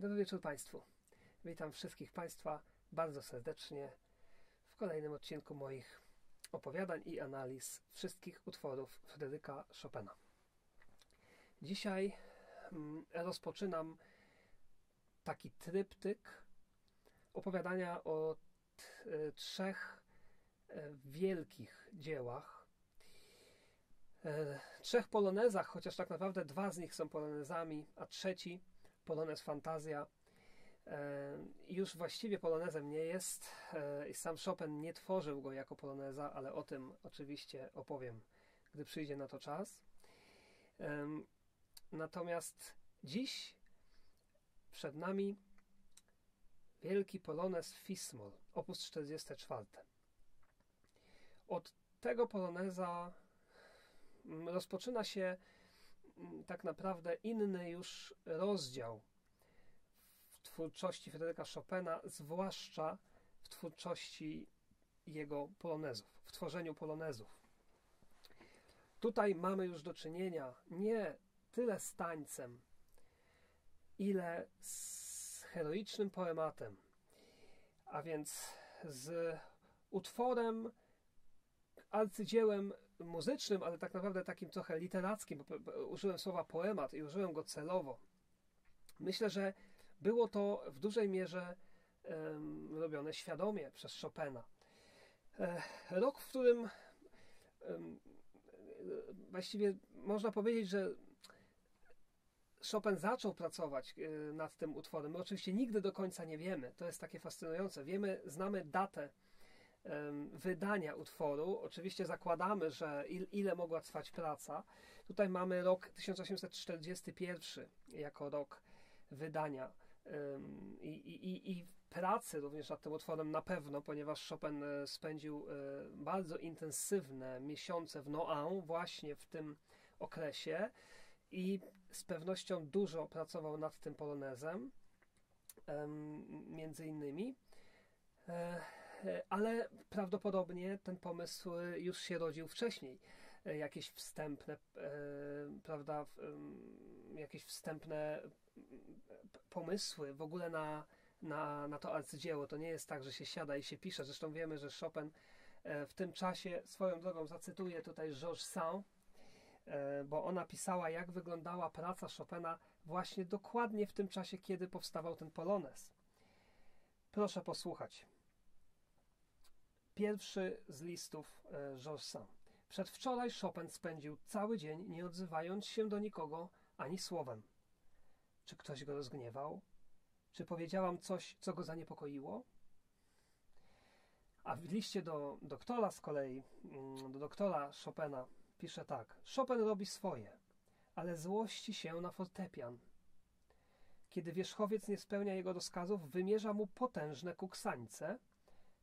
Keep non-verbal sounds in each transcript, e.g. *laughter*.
Dobry wieczór Państwu. Witam wszystkich Państwa bardzo serdecznie w kolejnym odcinku moich opowiadań i analiz wszystkich utworów Fryderyka Chopina. Dzisiaj mm, rozpoczynam taki tryptyk opowiadania o t- trzech e, wielkich dziełach. E, Trzech polonezach, chociaż tak naprawdę dwa z nich są polonezami, a trzeci, polonez Fantazja, e, już właściwie polonezem nie jest e, i sam Chopin nie tworzył go jako poloneza, ale o tym oczywiście opowiem, gdy przyjdzie na to czas. Natomiast dziś przed nami wielki polonez Fismol, opus 44. Od tego poloneza mm, rozpoczyna się tak naprawdę inny już rozdział w twórczości Fryderyka Chopina, zwłaszcza w twórczości jego polonezów, w tworzeniu polonezów. Tutaj mamy już do czynienia nie tyle z tańcem, ile z heroicznym poematem, a więc z utworem, arcydziełem muzycznym, ale tak naprawdę takim trochę literackim, bo użyłem słowa poemat i użyłem go celowo. Myślę, że było to w dużej mierze em, robione świadomie przez Chopina. E, Rok, w którym em, właściwie można powiedzieć, że Chopin zaczął pracować e, nad tym utworem. My oczywiście nigdy do końca nie wiemy. To jest takie fascynujące. Wiemy, znamy datę wydania utworu. Oczywiście zakładamy, że il, ile mogła trwać praca. Tutaj mamy rok 1841 jako rok wydania i, i, i, pracy również nad tym utworem na pewno, ponieważ Chopin e, spędził e, bardzo intensywne miesiące w Nohant właśnie w tym okresie i z pewnością dużo pracował nad tym polonezem, em, między innymi. E, Ale prawdopodobnie ten pomysł e, już się rodził wcześniej. E, Jakieś wstępne, prawda, jakieś wstępne pomysły w ogóle na, na, na to arcydzieło. To nie jest tak, że się siada i się pisze. Zresztą wiemy, że Chopin w tym czasie, swoją drogą zacytuję tutaj Georges e, bo ona pisała, jak wyglądała praca Chopina właśnie dokładnie w tym czasie, kiedy powstawał ten polonez. Proszę posłuchać. Pierwszy z listów Georges Sand. Przedwczoraj Chopin spędził cały dzień, nie odzywając się do nikogo ani słowem. Czy ktoś go rozgniewał? Czy powiedziałam coś, co go zaniepokoiło? A w liście do doktora z kolei, mm, do doktora Chopina, pisze tak: Chopin robi swoje, ale złości się na fortepian. Kiedy wierzchowiec nie spełnia jego rozkazów, wymierza mu potężne kuksańce,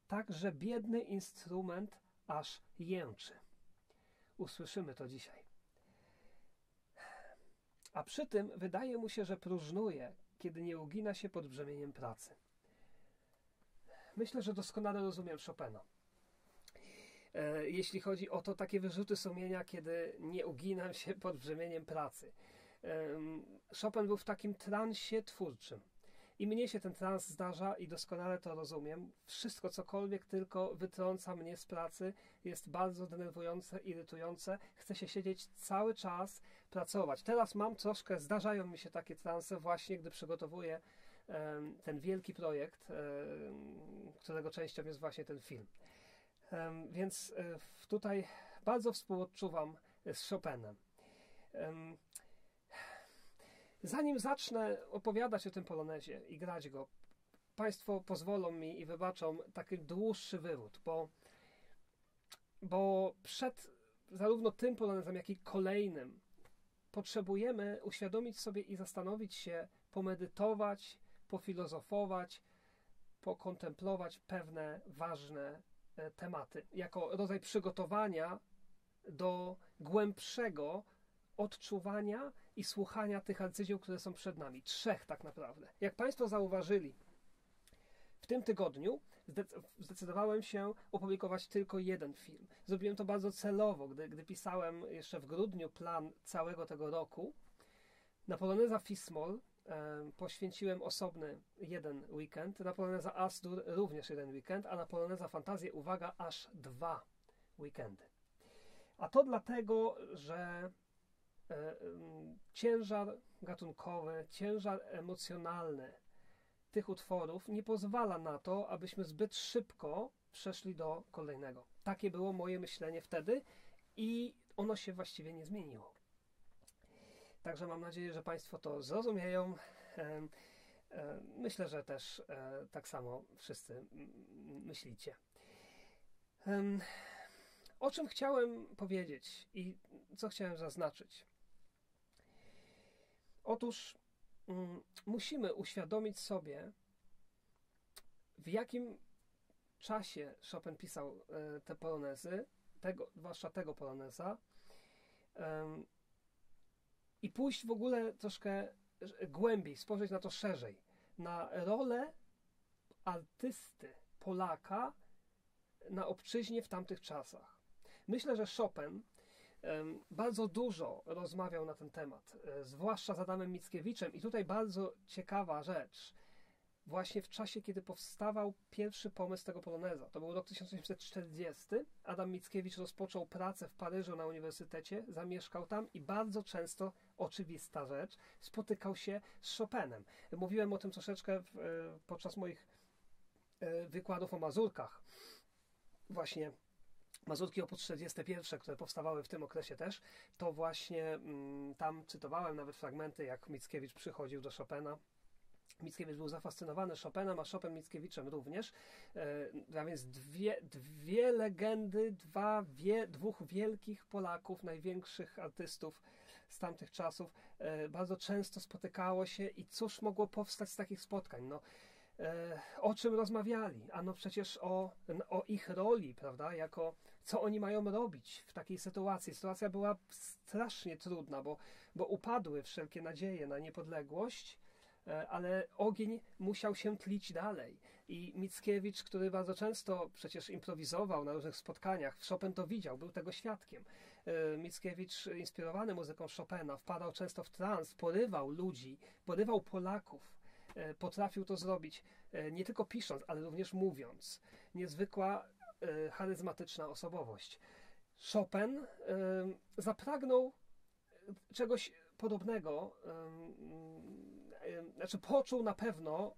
tak że biedny instrument aż jęczy. Usłyszymy to dzisiaj. A przy tym wydaje mu się, że próżnuje, kiedy nie ugina się pod brzemieniem pracy. Myślę, że doskonale rozumiem Chopina. E, Jeśli chodzi o to takie wyrzuty sumienia, kiedy nie uginam się pod brzemieniem pracy. Em, Chopin był w takim transie twórczym. I mnie się ten trans zdarza i doskonale to rozumiem. Wszystko, cokolwiek tylko wytrąca mnie z pracy, jest bardzo denerwujące, irytujące. Chcę się siedzieć cały czas, pracować. Teraz mam troszkę, zdarzają mi się takie transe właśnie, gdy przygotowuję ten wielki projekt, którego częścią jest właśnie ten film. Więc e, tutaj bardzo współodczuwam z Chopinem. Zanim zacznę opowiadać o tym polonezie i grać go, Państwo pozwolą mi i wybaczą taki dłuższy wywód, bo, bo przed zarówno tym polonezem, jak i kolejnym potrzebujemy uświadomić sobie i zastanowić się, pomedytować, pofilozofować, pokontemplować pewne ważne e, tematy, jako rodzaj przygotowania do głębszego odczuwania i słuchania tych arcydzieł, które są przed nami. Trzech tak naprawdę. Jak Państwo zauważyli, w tym tygodniu zdec- zdecydowałem się opublikować tylko jeden film. Zrobiłem to bardzo celowo, gdy, gdy pisałem jeszcze w grudniu plan całego tego roku. Na Poloneza Fismol poświęciłem osobny jeden weekend, na Poloneza Astur również jeden weekend, a na Poloneza Fantazję, uwaga, aż dwa weekendy. A to dlatego, że ciężar gatunkowy, ciężar emocjonalny tych utworów nie pozwala na to, abyśmy zbyt szybko przeszli do kolejnego. Takie było moje myślenie wtedy i ono się właściwie nie zmieniło. Także mam nadzieję, że Państwo to zrozumieją. Myślę, że też e, tak samo wszyscy myślicie. O czym chciałem powiedzieć i co chciałem zaznaczyć? Otóż mm, musimy uświadomić sobie, w jakim czasie Chopin pisał e, te polonezy, tego, zwłaszcza tego poloneza, i pójść w ogóle troszkę głębiej, spojrzeć na to szerzej, na rolę artysty Polaka na obczyźnie w tamtych czasach. Myślę, że Chopin bardzo dużo rozmawiał na ten temat, e, zwłaszcza z Adamem Mickiewiczem. I tutaj bardzo ciekawa rzecz. Właśnie w czasie, kiedy powstawał pierwszy pomysł tego poloneza, to był rok 1840, Adam Mickiewicz rozpoczął pracę w Paryżu na uniwersytecie, zamieszkał tam i bardzo często, oczywista rzecz, spotykał się z Chopinem. Mówiłem o tym troszeczkę w, e, podczas moich e, wykładów o Mazurkach. Właśnie Mazurki opus 41, które powstawały w tym okresie też, to właśnie mm, tam cytowałem nawet fragmenty, jak Mickiewicz przychodził do Chopina. Mickiewicz był zafascynowany Chopinem, a Chopin Mickiewiczem również. E, a więc dwie, dwie legendy, dwa, wie, dwóch wielkich Polaków, największych artystów z tamtych czasów, e, bardzo często spotykało się i cóż mogło powstać z takich spotkań? No, e, o czym rozmawiali? Ano przecież o, o ich roli, prawda? Jako co oni mają robić w takiej sytuacji. Sytuacja była strasznie trudna, bo, bo upadły wszelkie nadzieje na niepodległość, e, ale ogień musiał się tlić dalej. I Mickiewicz, który bardzo często przecież improwizował na różnych spotkaniach, Chopin to widział, był tego świadkiem. E, Mickiewicz, inspirowany muzyką Chopina, wpadał często w trans, porywał ludzi, porywał Polaków e, potrafił to zrobić nie tylko pisząc, ale również mówiąc. Niezwykła charyzmatyczna osobowość. Chopin e, zapragnął czegoś podobnego, e, znaczy poczuł na pewno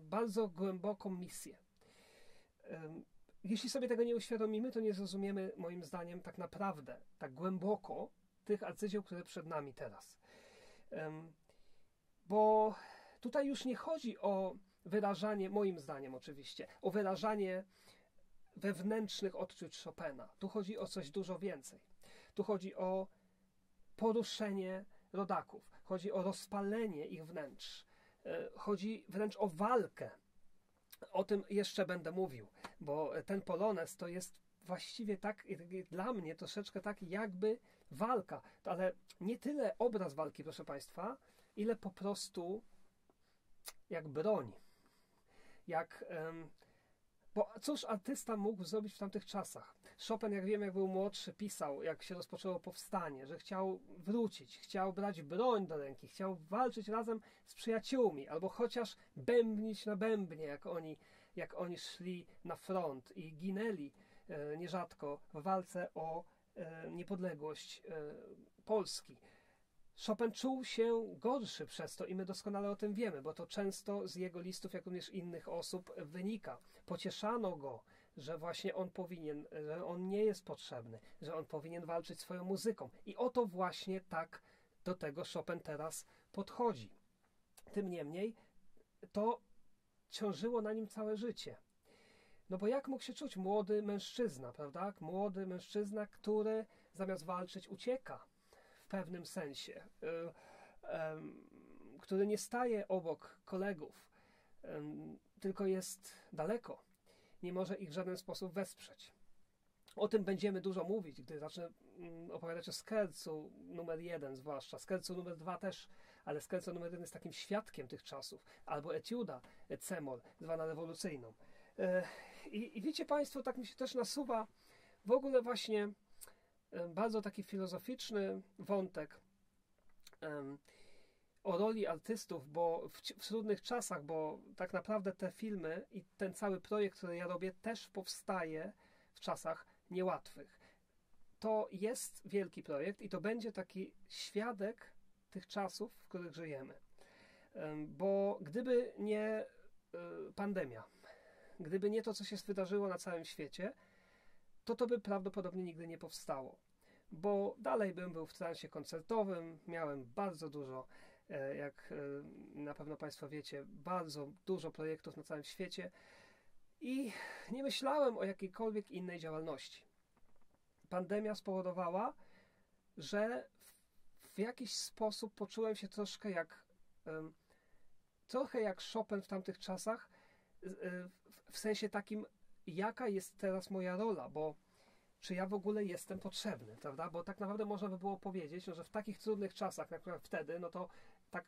bardzo głęboką misję. Jeśli sobie tego nie uświadomimy, to nie zrozumiemy, moim zdaniem, tak naprawdę, tak głęboko tych arcydzieł, które przed nami teraz. Bo tutaj już nie chodzi o wyrażanie, moim zdaniem oczywiście, o wyrażanie wewnętrznych odczuć Chopina. Tu chodzi o coś dużo więcej. Tu chodzi o poruszenie rodaków, chodzi o rozpalenie ich wnętrz, e, chodzi wręcz o walkę. O tym jeszcze będę mówił, bo ten polonez to jest właściwie tak, dla mnie troszeczkę tak jakby walka, ale nie tyle obraz walki, proszę Państwa, ile po prostu jak broń, jak bo cóż artysta mógł zrobić w tamtych czasach? Chopin, jak wiemy, jak był młodszy, pisał, jak się rozpoczęło powstanie, że chciał wrócić, chciał brać broń do ręki, chciał walczyć razem z przyjaciółmi, albo chociaż bębnić na bębnie, jak oni, jak oni szli na front i ginęli e, nierzadko w walce o e, niepodległość e, Polski. Chopin czuł się gorszy przez to i my doskonale o tym wiemy, bo to często z jego listów, jak również innych osób wynika. Pocieszano go, że właśnie on powinien, że on nie jest potrzebny, że on powinien walczyć swoją muzyką. I oto właśnie tak do tego Chopin teraz podchodzi. Tym niemniej to ciążyło na nim całe życie. No bo jak mógł się czuć młody mężczyzna, prawda? Młody mężczyzna, który zamiast walczyć ucieka pewnym sensie, y, który nie staje obok kolegów, tylko jest daleko, nie może ich w żaden sposób wesprzeć. O tym będziemy dużo mówić, gdy zacznę mm, opowiadać o Skercu numer jeden, zwłaszcza. Skercu numer dwa też, ale Skercu numer jeden jest takim świadkiem tych czasów. Albo Etiuda Cemol, zwana rewolucyjną. E, I, I wiecie Państwo, tak mi się też nasuwa w ogóle właśnie bardzo taki filozoficzny wątek. o roli artystów, bo w, w trudnych czasach, bo tak naprawdę te filmy i ten cały projekt, który ja robię, też powstaje w czasach niełatwych. To jest wielki projekt i to będzie taki świadek tych czasów, w których żyjemy. Bo gdyby nie e, pandemia, gdyby nie to, co się wydarzyło na całym świecie, to to by prawdopodobnie nigdy nie powstało. Bo dalej bym był w transie koncertowym, miałem bardzo dużo, e, jak e, na pewno Państwo wiecie, bardzo dużo projektów na całym świecie i nie myślałem o jakiejkolwiek innej działalności. Pandemia spowodowała, że w jakiś sposób poczułem się troszkę jak trochę jak Chopin w tamtych czasach, w sensie takim, jaka jest teraz moja rola, bo czy ja w ogóle jestem potrzebny, prawda? Bo tak naprawdę można by było powiedzieć, no, że w takich trudnych czasach, jak wtedy, no to tak,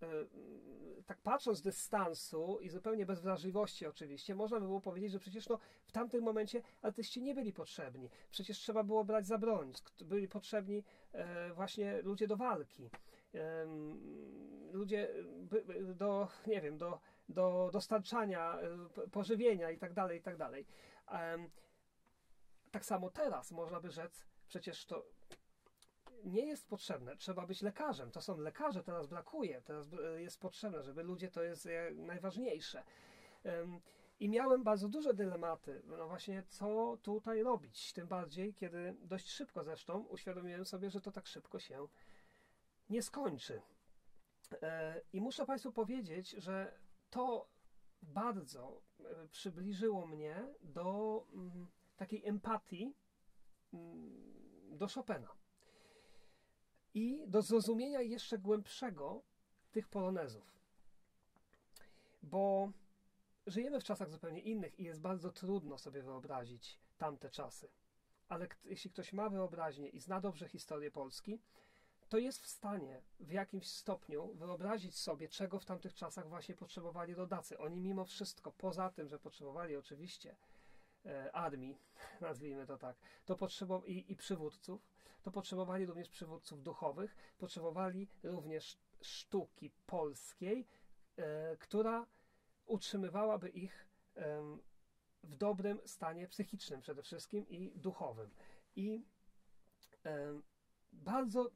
yy, tak patrząc z dystansu i zupełnie bez wrażliwości oczywiście, można by było powiedzieć, że przecież no, w tamtym momencie artyści nie byli potrzebni. Przecież trzeba było brać za broń. Byli potrzebni yy, właśnie ludzie do walki. Yy, ludzie do, nie wiem, do, do dostarczania pożywienia i tak dalej, i tak. Tak samo teraz można by rzec, przecież to nie jest potrzebne. Trzeba być lekarzem. To są lekarze, teraz brakuje, teraz jest potrzebne, żeby ludzie to jest e, najważniejsze. I miałem bardzo duże dylematy, no właśnie, co tutaj robić. Tym bardziej, kiedy dość szybko zresztą uświadomiłem sobie, że to tak szybko się nie skończy. E, I muszę Państwu powiedzieć, że to bardzo e, przybliżyło mnie do mm, takiej empatii mm, do Chopina i do zrozumienia jeszcze głębszego tych polonezów. Bo żyjemy w czasach zupełnie innych i jest bardzo trudno sobie wyobrazić tamte czasy. Ale jeśli ktoś ma wyobraźnię i zna dobrze historię Polski, to jest w stanie w jakimś stopniu wyobrazić sobie, czego w tamtych czasach właśnie potrzebowali rodacy. Oni mimo wszystko, poza tym, że potrzebowali oczywiście e, armii, *laughs* nazwijmy to tak, to potrzebowali i, i przywódców, to potrzebowali również przywódców duchowych, potrzebowali również sztuki polskiej, e, która utrzymywałaby ich e, w dobrym stanie psychicznym przede wszystkim i duchowym. I e, bardzo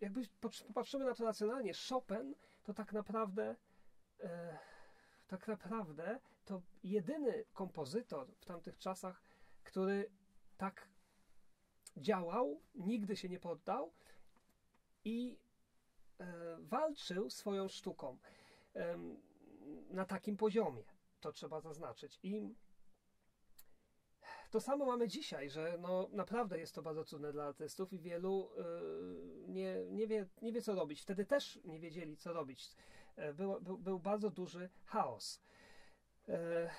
jakby popatrzymy na to racjonalnie, Chopin to tak naprawdę e, tak naprawdę to jedyny kompozytor w tamtych czasach, który tak działał, nigdy się nie poddał i e, walczył swoją sztuką e, na takim poziomie. To trzeba zaznaczyć. I to samo mamy dzisiaj, że no, naprawdę jest to bardzo trudne dla artystów i wielu y, nie, nie, wie, nie wie, co robić. Wtedy też nie wiedzieli, co robić. E, był, był, był bardzo duży chaos. E,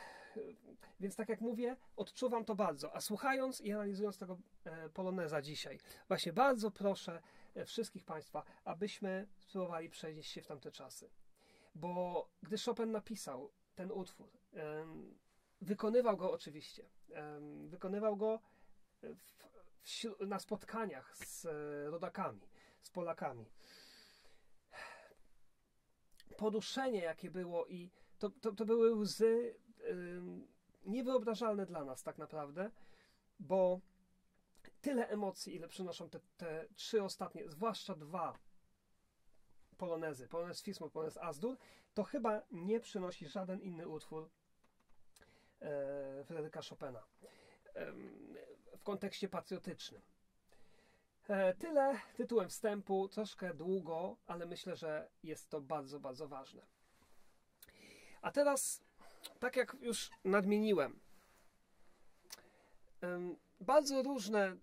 więc tak jak mówię, odczuwam to bardzo. A słuchając i analizując tego e, poloneza dzisiaj, właśnie bardzo proszę wszystkich Państwa, abyśmy spróbowali przejść się w tamte czasy. Bo gdy Chopin napisał ten utwór, wykonywał go oczywiście Wykonywał go w, w, na spotkaniach z e, rodakami, z Polakami. Poruszenie, jakie było, i to, to, to były łzy niewyobrażalne dla nas, tak naprawdę, bo tyle emocji, ile przynoszą te, te trzy ostatnie, zwłaszcza dwa polonezy, polonez Fismo, polonez Azdur, to chyba nie przynosi żaden inny utwór E, Fryderyka Chopina w kontekście patriotycznym. E, tyle tytułem wstępu, troszkę długo, ale myślę, że jest to bardzo, bardzo ważne. A teraz, tak jak już nadmieniłem, bardzo różne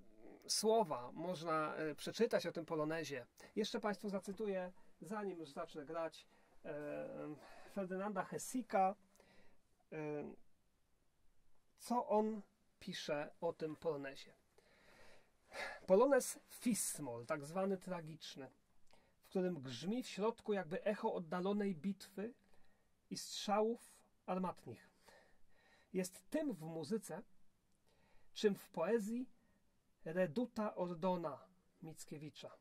słowa można e, przeczytać o tym polonezie. Jeszcze Państwu zacytuję, zanim już zacznę grać, Ferdynanda Hessika, co on pisze o tym polonezie. Polonez Fismol, tak zwany tragiczny, w którym grzmi w środku jakby echo oddalonej bitwy i strzałów armatnich. Jest tym w muzyce, czym w poezji Reduta Ordona Mickiewicza,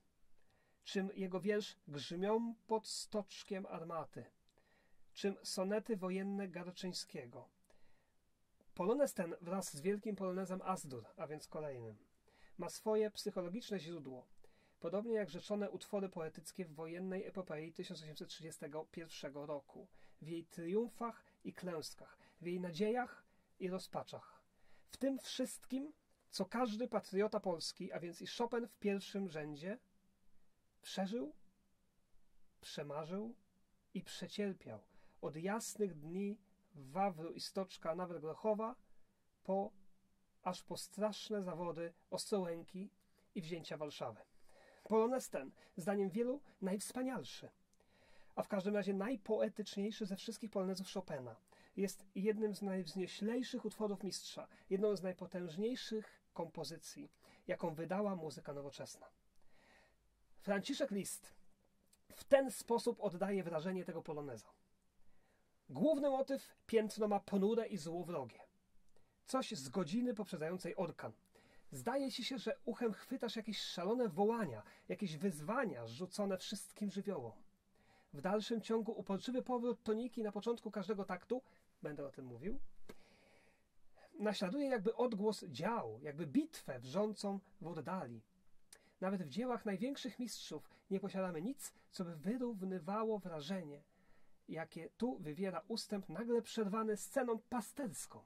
czym jego wiersz Grzmią pod stoczkiem armaty, czym sonety wojenne Garczyńskiego. Polonez ten wraz z wielkim polonezem Asdur, a więc kolejnym, ma swoje psychologiczne źródło, podobnie jak rzeczone utwory poetyckie w wojennej epopei 1831 roku, w jej triumfach i klęskach, w jej nadziejach i rozpaczach. W tym wszystkim, co każdy patriota polski, a więc i Chopin w pierwszym rzędzie, przeżył, przemarzył i przecierpiał od jasnych dni Wawru i Stoczka, nawet Grochowa, po, aż po straszne zawody Ostrołęki i wzięcia Warszawy. Polonez ten, zdaniem wielu, najwspanialszy, a w każdym razie najpoetyczniejszy ze wszystkich polonezów Chopina. Jest jednym z najwznieślejszych utworów mistrza, jedną z najpotężniejszych kompozycji, jaką wydała muzyka nowoczesna. Franciszek Liszt w ten sposób oddaje wrażenie tego poloneza. Główny motyw piętno ma ponure i złowrogie. Coś z godziny poprzedzającej orkan. Zdaje ci się, że uchem chwytasz jakieś szalone wołania, jakieś wyzwania rzucone wszystkim żywiołom. W dalszym ciągu uporczywy powrót toniki na początku każdego taktu, będę o tym mówił, naśladuje jakby odgłos dział, jakby bitwę wrzącą w oddali. Nawet w dziełach największych mistrzów nie posiadamy nic, co by wyrównywało wrażenie, jakie tu wywiera ustęp nagle przerwany sceną pasterską,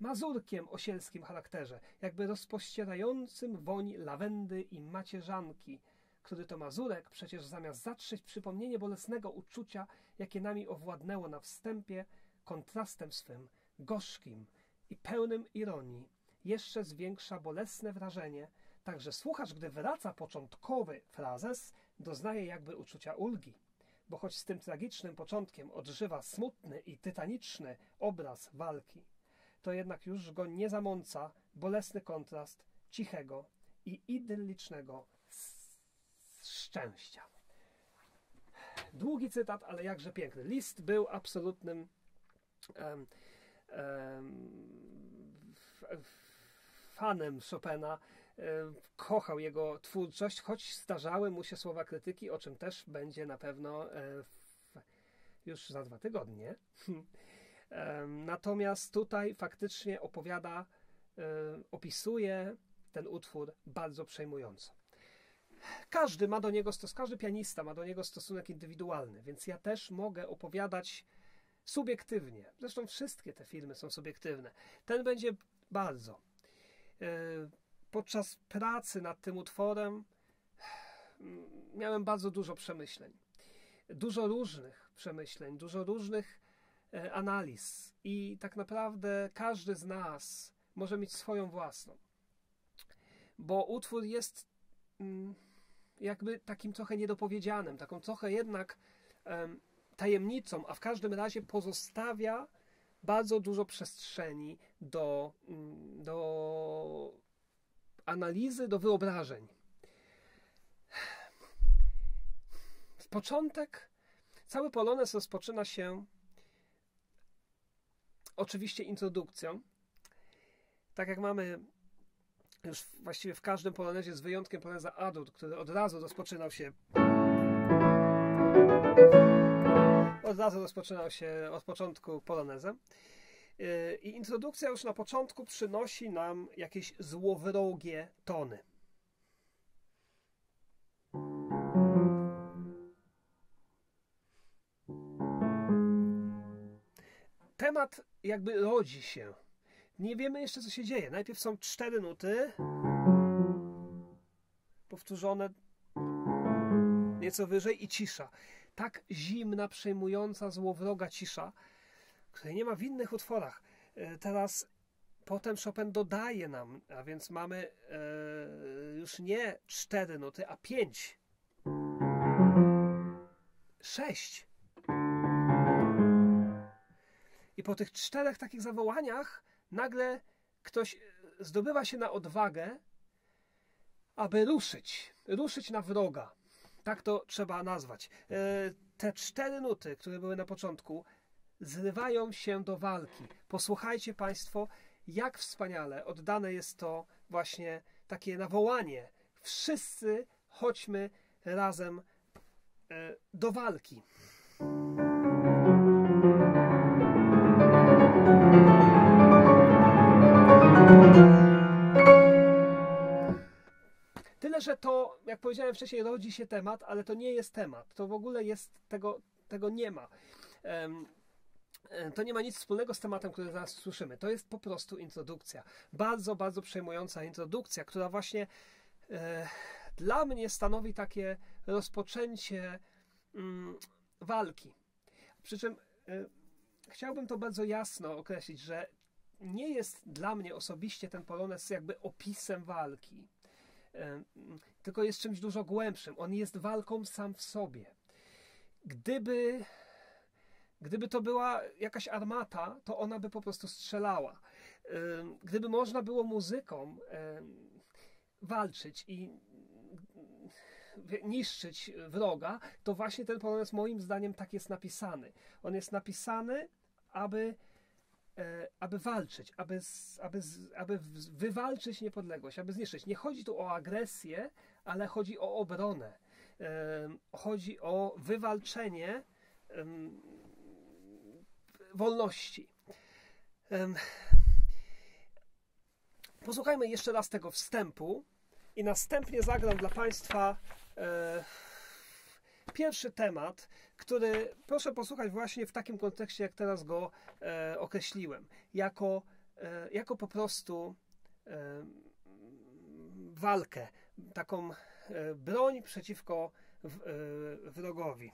mazurkiem o sielskim charakterze, jakby rozpościerającym woń lawendy i macierzanki, który to mazurek przecież zamiast zatrzeć przypomnienie bolesnego uczucia, jakie nami owładnęło na wstępie, kontrastem swym, gorzkim i pełnym ironii, jeszcze zwiększa bolesne wrażenie, także słuchacz, gdy wraca początkowy frazes, doznaje jakby uczucia ulgi bo choć z tym tragicznym początkiem odżywa smutny i tytaniczny obraz walki, to jednak już go nie zamąca bolesny kontrast cichego i idyllicznego szczęścia. Długi cytat, ale jakże piękny. List był absolutnym fanem Chopina kochał jego twórczość, choć zdarzały mu się słowa krytyki, o czym też będzie na pewno e, już za dwa tygodnie. *laughs* Natomiast tutaj faktycznie opowiada, e, opisuje ten utwór bardzo przejmująco. Każdy ma do niego stosunek, każdy pianista ma do niego stosunek indywidualny, więc ja też mogę opowiadać subiektywnie. Zresztą wszystkie te filmy są subiektywne. Ten będzie bardzo podczas pracy nad tym utworem miałem bardzo dużo przemyśleń. Dużo różnych przemyśleń, dużo różnych e, analiz, i tak naprawdę każdy z nas może mieć swoją własną. Bo utwór jest mm, jakby takim trochę niedopowiedzianym, taką trochę jednak tajemnicą, a w każdym razie pozostawia bardzo dużo przestrzeni do, mm, do analizy do wyobrażeń. W początek cały polonez rozpoczyna się oczywiście introdukcją. Tak jak mamy już właściwie w każdym polonezie, z wyjątkiem poloneza Adut, który od razu rozpoczynał się od razu rozpoczynał się od początku polonezem. Yy, I introdukcja już na początku przynosi nam jakieś złowrogie tony. Temat jakby rodzi się. Nie wiemy jeszcze, co się dzieje. Najpierw są cztery nuty, powtórzone nieco wyżej i cisza. Tak zimna, przejmująca, złowroga cisza, której nie ma w innych utworach. E, teraz potem Chopin dodaje nam, a więc mamy e, już nie cztery nuty, a pięć. Sześć. I po tych czterech takich zawołaniach nagle ktoś zdobywa się na odwagę, aby ruszyć, ruszyć na wroga. Tak to trzeba nazwać. E, te cztery nuty, które były na początku, zrywają się do walki. Posłuchajcie Państwo, jak wspaniale oddane jest to właśnie takie nawołanie. Wszyscy chodźmy razem e, do walki. Tyle, że to, jak powiedziałem wcześniej, rodzi się temat, ale to nie jest temat. To w ogóle jest, tego, tego nie ma. To nie ma nic wspólnego z tematem, który zaraz słyszymy. To jest po prostu introdukcja. Bardzo, bardzo przejmująca introdukcja, która właśnie e, dla mnie stanowi takie rozpoczęcie mm, walki. Przy czym e, chciałbym to bardzo jasno określić, że nie jest dla mnie osobiście ten polonez jakby opisem walki, e, tylko jest czymś dużo głębszym. On jest walką sam w sobie. Gdyby Gdyby to była jakaś armata, to ona by po prostu strzelała. Gdyby można było muzyką walczyć i niszczyć wroga, to właśnie ten polonez moim zdaniem tak jest napisany. On jest napisany, aby, e, aby walczyć, aby, aby, aby wywalczyć niepodległość, aby zniszczyć. Nie chodzi tu o agresję, ale chodzi o obronę. Chodzi o wywalczenie wolności. Posłuchajmy jeszcze raz tego wstępu i następnie zagram dla Państwa e, pierwszy temat, który proszę posłuchać właśnie w takim kontekście, jak teraz go e, określiłem. Jako, e, jako po prostu walkę, taką broń przeciwko wrogowi.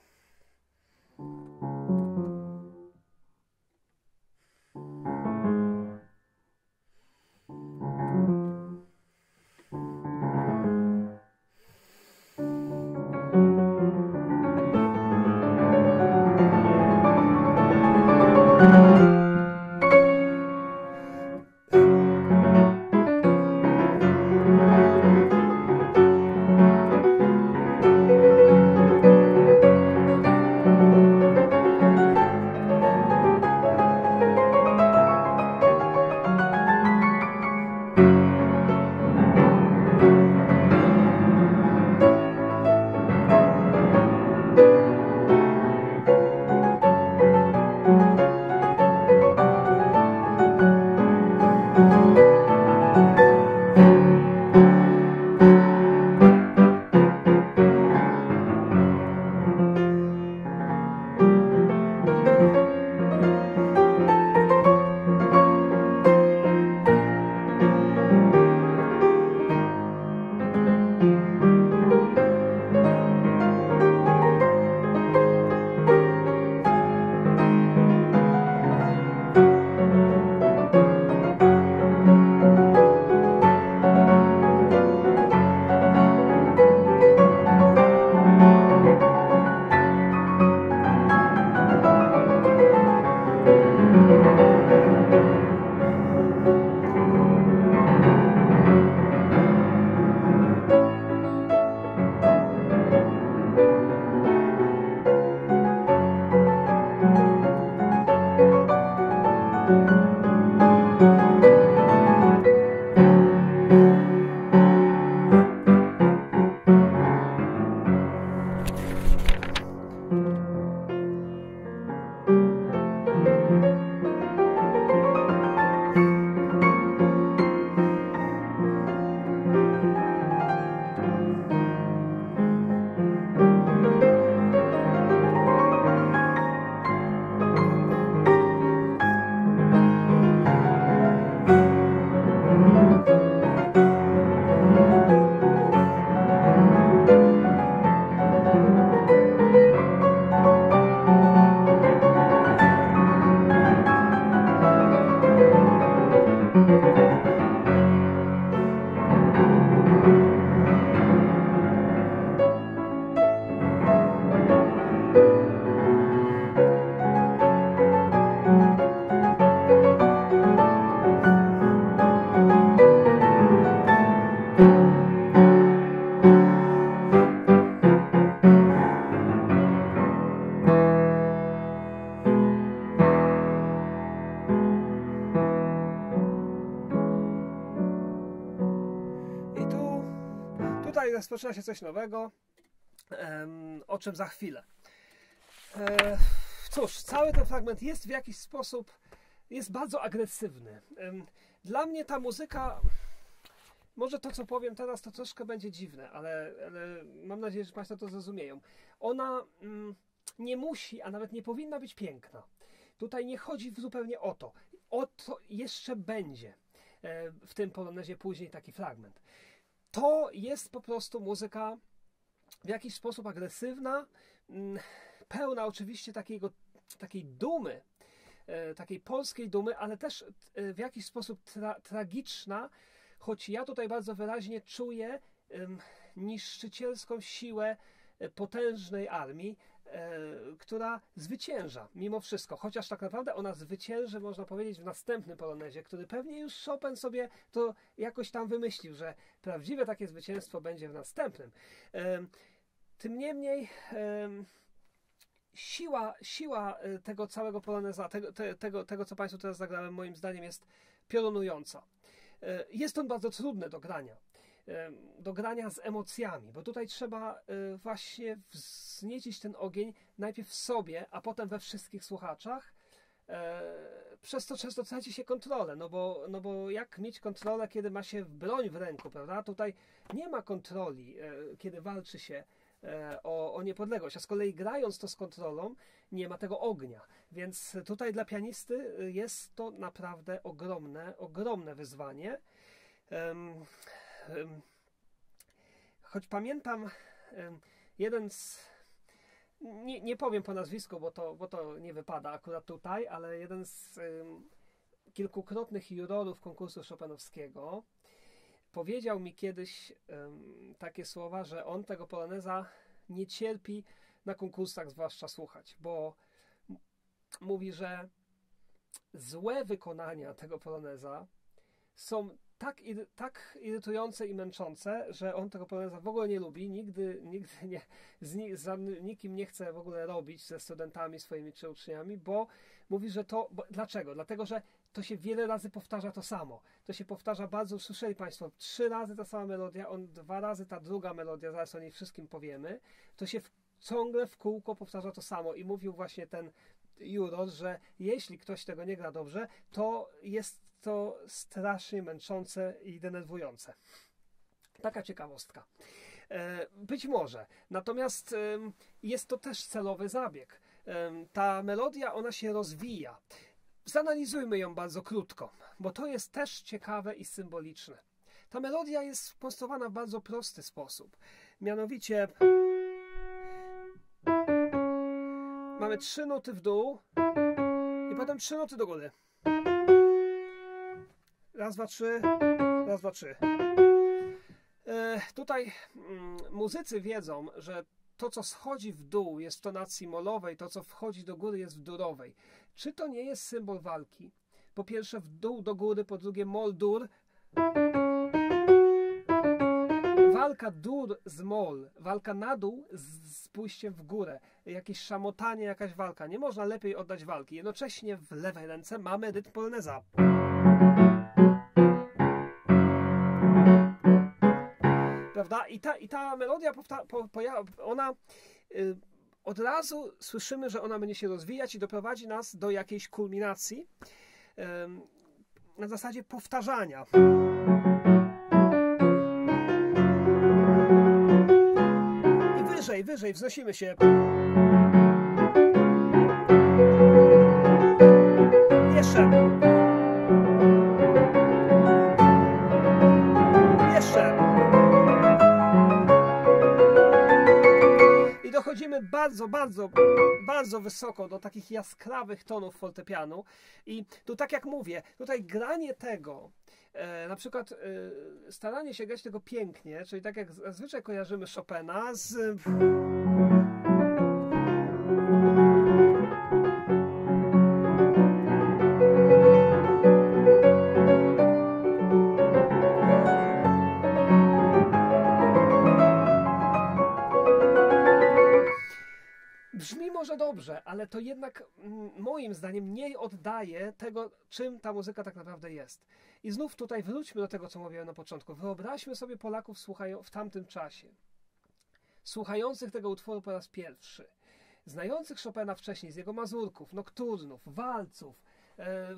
Rozpoczyna się coś nowego. o czym za chwilę. E, cóż, cały ten fragment jest w jakiś sposób jest bardzo agresywny. Dla mnie ta muzyka, może to co powiem teraz, to troszkę będzie dziwne, ale, ale mam nadzieję, że Państwo to zrozumieją. Ona mm, nie musi, a nawet nie powinna być piękna. Tutaj nie chodzi zupełnie o to. O to jeszcze będzie e, w tym polonezie później taki fragment. To jest po prostu muzyka w jakiś sposób agresywna, mm, pełna oczywiście takiego, takiej dumy, e, takiej polskiej dumy, ale też e, w jakiś sposób tra tragiczna, choć ja tutaj bardzo wyraźnie czuję niszczycielską siłę potężnej armii, E, która zwycięża mimo wszystko, chociaż tak naprawdę ona zwycięży, można powiedzieć, w następnym polonezie, który pewnie już Chopin sobie to jakoś tam wymyślił, że prawdziwe takie zwycięstwo będzie w następnym. E, tym niemniej siła, siła e, tego całego poloneza, tego, tego, tego, co Państwu teraz zagrałem, moim zdaniem jest piorunująca. Jest on bardzo trudny do grania do grania z emocjami, bo tutaj trzeba e, właśnie wzniecić ten ogień najpierw w sobie, a potem we wszystkich słuchaczach. E, przez to często traci się kontrolę, no bo, no bo jak mieć kontrolę, kiedy ma się broń w ręku, prawda? Tutaj nie ma kontroli, e, kiedy walczy się o, o niepodległość, a z kolei grając to z kontrolą, nie ma tego ognia. Więc tutaj dla pianisty jest to naprawdę ogromne, ogromne wyzwanie. Choć pamiętam jeden z. Nie, nie powiem po nazwisku, bo to, bo to nie wypada akurat tutaj, ale jeden z kilkukrotnych jurorów konkursu Chopinowskiego powiedział mi kiedyś takie słowa, że on tego poloneza nie cierpi na konkursach, zwłaszcza słuchać, bo mówi, że złe wykonania tego poloneza są tak, tak irytujące i męczące, że on tego poloneza w ogóle nie lubi, nigdy, nigdy nie, z, z nikim nie chce w ogóle robić ze studentami swoimi czy uczniami, bo mówi, że to, bo, dlaczego? Dlatego, że to się wiele razy powtarza to samo. To się powtarza bardzo, słyszeli Państwo, trzy razy ta sama melodia, on dwa razy ta druga melodia, zaraz o niej wszystkim powiemy. To się w, ciągle w kółko powtarza to samo i mówił właśnie ten juror, że jeśli ktoś tego nie gra dobrze, to jest to strasznie męczące i denerwujące. Taka ciekawostka. E, być może. Natomiast jest to też celowy zabieg. Ta melodia, ona się rozwija. Zanalizujmy ją bardzo krótko, bo to jest też ciekawe i symboliczne. Ta melodia jest skonstruowana w bardzo prosty sposób. Mianowicie mamy trzy nuty w dół i potem trzy nuty do góry. Raz, dwa, trzy. Raz, dwa, trzy. E, tutaj mm, muzycy wiedzą, że to, co schodzi w dół, jest w tonacji molowej, to, co wchodzi do góry, jest w durowej. Czy to nie jest symbol walki? Po pierwsze w dół do góry, po drugie mol, dur. Walka dur z mol, walka na dół z, z pójściem w górę, jakieś szamotanie, jakaś walka. Nie można lepiej oddać walki. Jednocześnie w lewej ręce mamy rytm poloneza. prawda? I ta, i ta melodia, powta, po, po, ona y, od razu słyszymy, że ona będzie się rozwijać i doprowadzi nas do jakiejś kulminacji na zasadzie powtarzania. Wyżej, wznosimy się. Jeszcze. dochodzimy bardzo, bardzo, bardzo wysoko do takich jaskrawych tonów fortepianu. I tu tak jak mówię, tutaj granie tego, na przykład e, staranie się grać tego pięknie, czyli tak jak zazwyczaj kojarzymy Chopina z ale to jednak mm, moim zdaniem nie oddaje tego, czym ta muzyka tak naprawdę jest. I znów tutaj wróćmy do tego, co mówiłem na początku. Wyobraźmy sobie Polaków słuchają w tamtym czasie. słuchających tego utworu po raz pierwszy, znających Chopina wcześniej z jego mazurków, nokturnów, walców, e,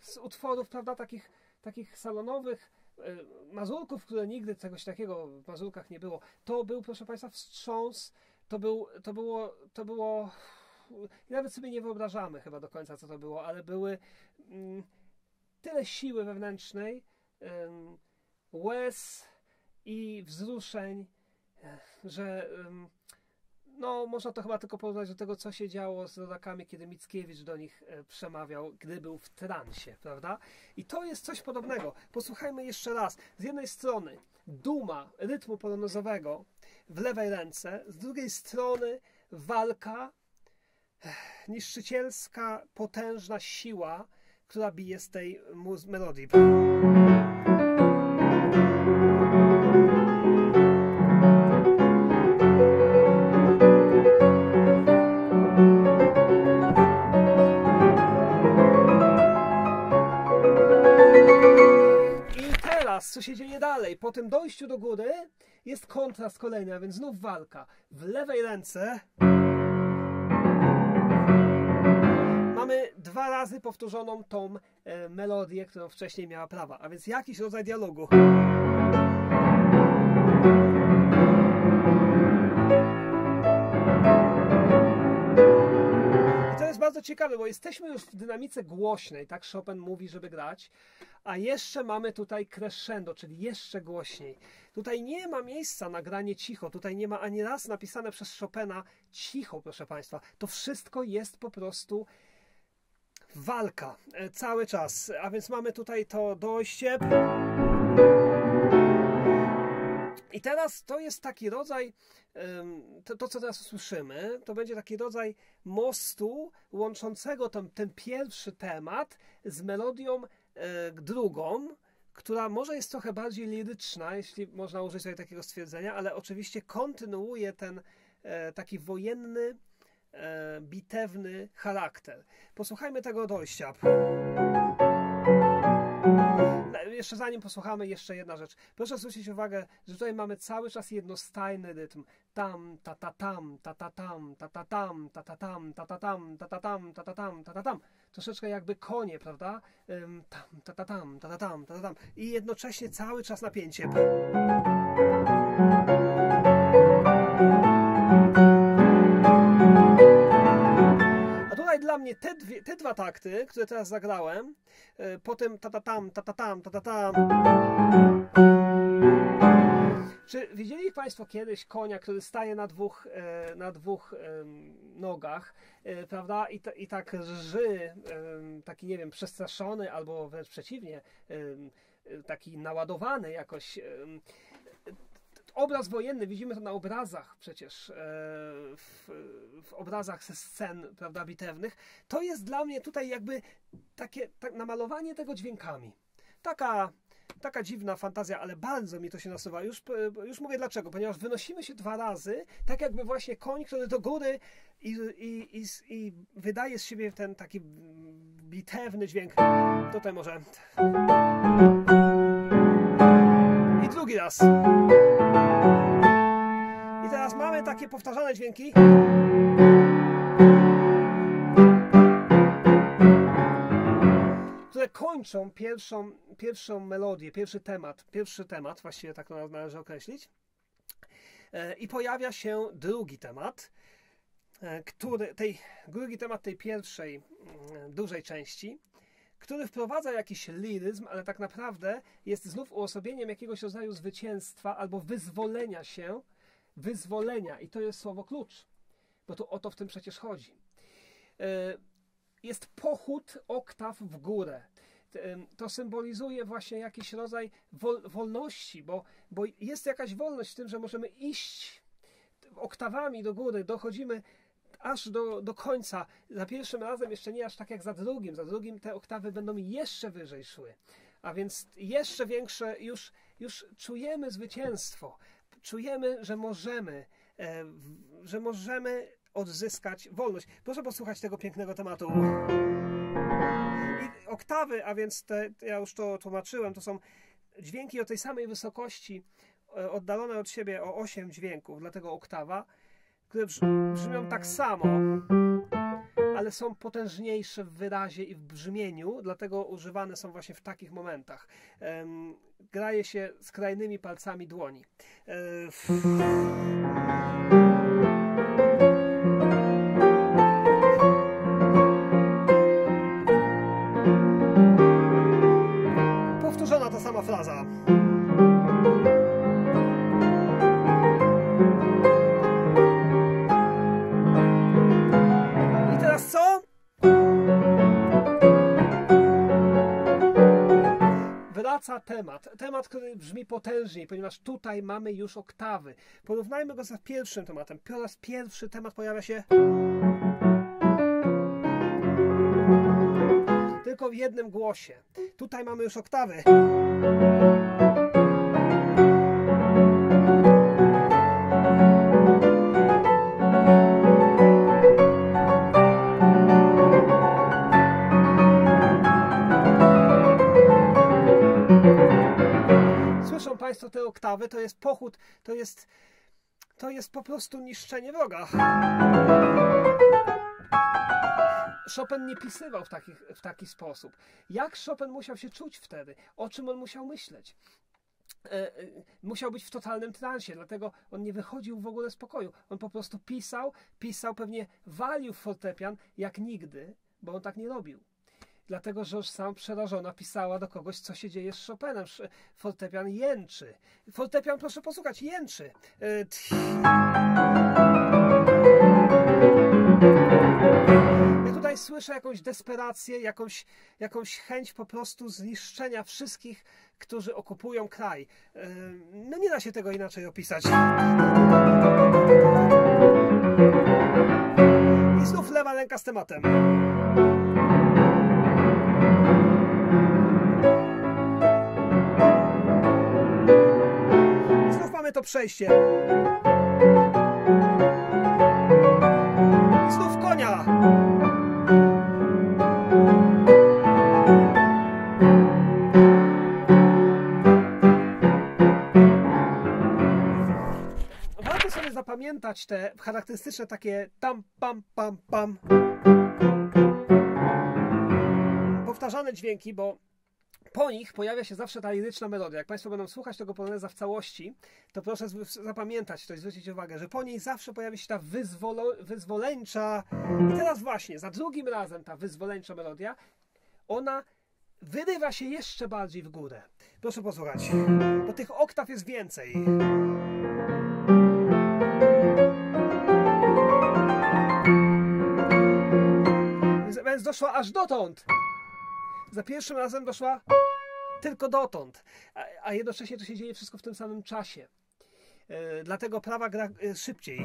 z utworów, prawda, takich, takich salonowych, e, mazurków, które nigdy czegoś takiego w mazurkach nie było, to był, proszę Państwa, wstrząs, to, był, to było, to było, nawet sobie nie wyobrażamy chyba do końca, co to było, ale były mm, tyle siły wewnętrznej, łez i wzruszeń, że no, można to chyba tylko porównać do tego, co się działo z rodakami, kiedy Mickiewicz do nich e, przemawiał, gdy był w transie, prawda? I to jest coś podobnego. Posłuchajmy jeszcze raz. Z jednej strony duma rytmu polonezowego w lewej ręce, z drugiej strony walka, niszczycielska, potężna siła, która bije z tej melodii. co się dzieje dalej? Po tym dojściu do góry jest kontrast kolejny, a więc znów walka. W lewej ręce mamy dwa razy powtórzoną tą e, melodię, którą wcześniej miała prawa, a więc jakiś rodzaj dialogu. bardzo ciekawe, bo jesteśmy już w dynamice głośnej, tak Chopin mówi, żeby grać, a jeszcze mamy tutaj crescendo, czyli jeszcze głośniej. Tutaj nie ma miejsca na granie cicho, tutaj nie ma ani raz napisane przez Chopina cicho, proszę Państwa. To wszystko jest po prostu walka e, cały czas, a więc mamy tutaj to dojście. I teraz to jest taki rodzaj, to, to, co teraz słyszymy, to będzie taki rodzaj mostu łączącego ten, ten pierwszy temat z melodią e, drugą, która może jest trochę bardziej liryczna, jeśli można użyć sobie takiego stwierdzenia, ale oczywiście kontynuuje ten e, taki wojenny, e, bitewny charakter. Posłuchajmy tego dojścia jeszcze zanim posłuchamy, jeszcze jedna rzecz. Proszę zwrócić uwagę, że tutaj mamy cały czas jednostajny rytm. Tam, ta, ta, tam, ta, ta, tam, ta, ta, tam, ta, ta, tam, ta, ta, tam, ta, ta, tam, ta, ta, tam, ta, ta, tam. Troszeczkę jakby konie, prawda? Tam, ta, ta, tam, ta, ta, tam, ta, ta, tam. I jednocześnie cały czas napięcie. Dla mnie te, dwie, te dwa takty, które teraz zagrałem, e, potem ta ta tam, ta ta tam, ta ta tam. Czy widzieli Państwo kiedyś konia, który staje na dwóch, e, na dwóch nogach, e, prawda? I, i tak rży, taki nie wiem, przestraszony albo wręcz przeciwnie, taki naładowany jakoś obraz wojenny, widzimy to na obrazach przecież, e, w, w obrazach ze scen, prawda, bitewnych, to jest dla mnie tutaj jakby takie tak, namalowanie tego dźwiękami. Taka taka dziwna fantazja, ale bardzo mi to się nasuwa. Już, już mówię dlaczego, ponieważ wynosimy się dwa razy, tak jakby właśnie koń, który do góry i, i, i, i wydaje z siebie ten taki bitewny dźwięk. Tutaj może. I drugi raz. Mamy takie powtarzane dźwięki. które kończą pierwszą, pierwszą melodię, pierwszy temat, pierwszy temat, właściwie tak należy określić. E, I pojawia się drugi temat, e, który, tej, drugi temat tej pierwszej mm, dużej części, który wprowadza jakiś liryzm, ale tak naprawdę jest znów uosobieniem jakiegoś rodzaju zwycięstwa albo wyzwolenia się, wyzwolenia. I to jest słowo klucz, bo tu o to w tym przecież chodzi. E, jest pochód oktaw w górę. E, to symbolizuje właśnie jakiś rodzaj wol wolności, bo, bo jest jakaś wolność w tym, że możemy iść oktawami do góry, dochodzimy aż do, do końca. Za pierwszym razem jeszcze nie aż tak jak za drugim. Za drugim te oktawy będą jeszcze wyżej szły. A więc jeszcze większe, już, już czujemy zwycięstwo. Czujemy, że możemy, e, że możemy odzyskać wolność. Proszę posłuchać tego pięknego tematu. I oktawy, a więc te, ja już to tłumaczyłem, to są dźwięki o tej samej wysokości e, oddalone od siebie o 8 dźwięków, dlatego oktawa, które brzmią tak samo, ale są potężniejsze w wyrazie i w brzmieniu, dlatego używane są właśnie w takich momentach. Graje się skrajnymi palcami dłoni. Temat. Temat, który brzmi potężniej, ponieważ tutaj mamy już oktawy. Porównajmy go z pierwszym tematem. Po raz pierwszy temat pojawia się tylko w jednym głosie. Tutaj mamy już oktawy. Słyszą Państwo te oktawy? To jest pochód, to jest, to jest po prostu niszczenie wroga. Chopin nie pisywał w taki, w taki sposób. Jak Chopin musiał się czuć wtedy? O czym on musiał myśleć? E, e, musiał być w totalnym transie, dlatego on nie wychodził w ogóle z pokoju. On po prostu pisał, pisał, pewnie walił w fortepian jak nigdy, bo on tak nie robił. Dlatego, że już sam przerażona pisała do kogoś, co się dzieje z Chopinem. Fortepian jęczy. Fortepian, proszę posłuchać, jęczy. E, ja tutaj słyszę jakąś desperację, jakąś, jakąś chęć po prostu zniszczenia wszystkich, którzy okupują kraj. No nie da się tego inaczej opisać. I znów lewa ręka z tematem. Mamy to przejście. Znów konia. Warto sobie zapamiętać te charakterystyczne takie tam, pam, pam, pam. Powtarzane dźwięki, bo po nich pojawia się zawsze ta liryczna melodia. Jak Państwo będą słuchać tego poloneza w całości, to proszę zapamiętać to i zwrócić uwagę, że po niej zawsze pojawi się ta wyzwolo- wyzwoleńcza. I teraz właśnie, za drugim razem ta wyzwoleńcza melodia, ona wyrywa się jeszcze bardziej w górę. Proszę posłuchać, bo tych oktaw jest więcej. Więc doszła aż dotąd. Za pierwszym razem doszła tylko dotąd, a, a jednocześnie to się dzieje wszystko w tym samym czasie. E, dlatego prawa gra e, szybciej.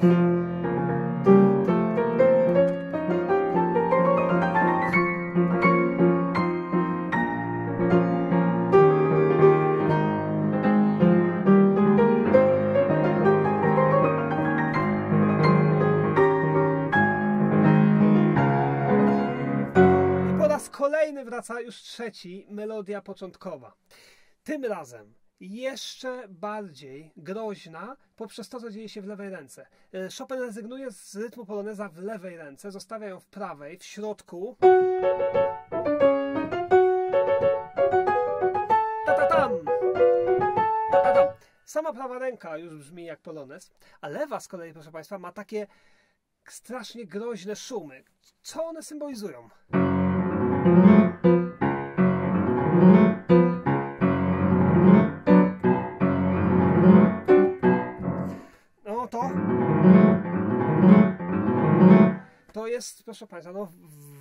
Wraca już trzeci, melodia początkowa. Tym razem jeszcze bardziej groźna poprzez to, co dzieje się w lewej ręce. E, Chopin rezygnuje z rytmu poloneza w lewej ręce, zostawia ją w prawej, w środku. Ta-ta-tam! Ta-ta-tam! Sama prawa ręka już brzmi jak polonez, a lewa z kolei, proszę Państwa, ma takie strasznie groźne szumy. Co one symbolizują? Jest, proszę Państwa, no,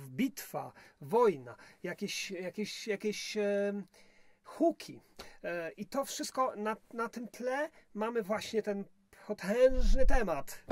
bitwa, wojna, jakieś, jakieś, jakieś e, huki. E, I to wszystko na, na tym tle mamy właśnie ten potężny temat.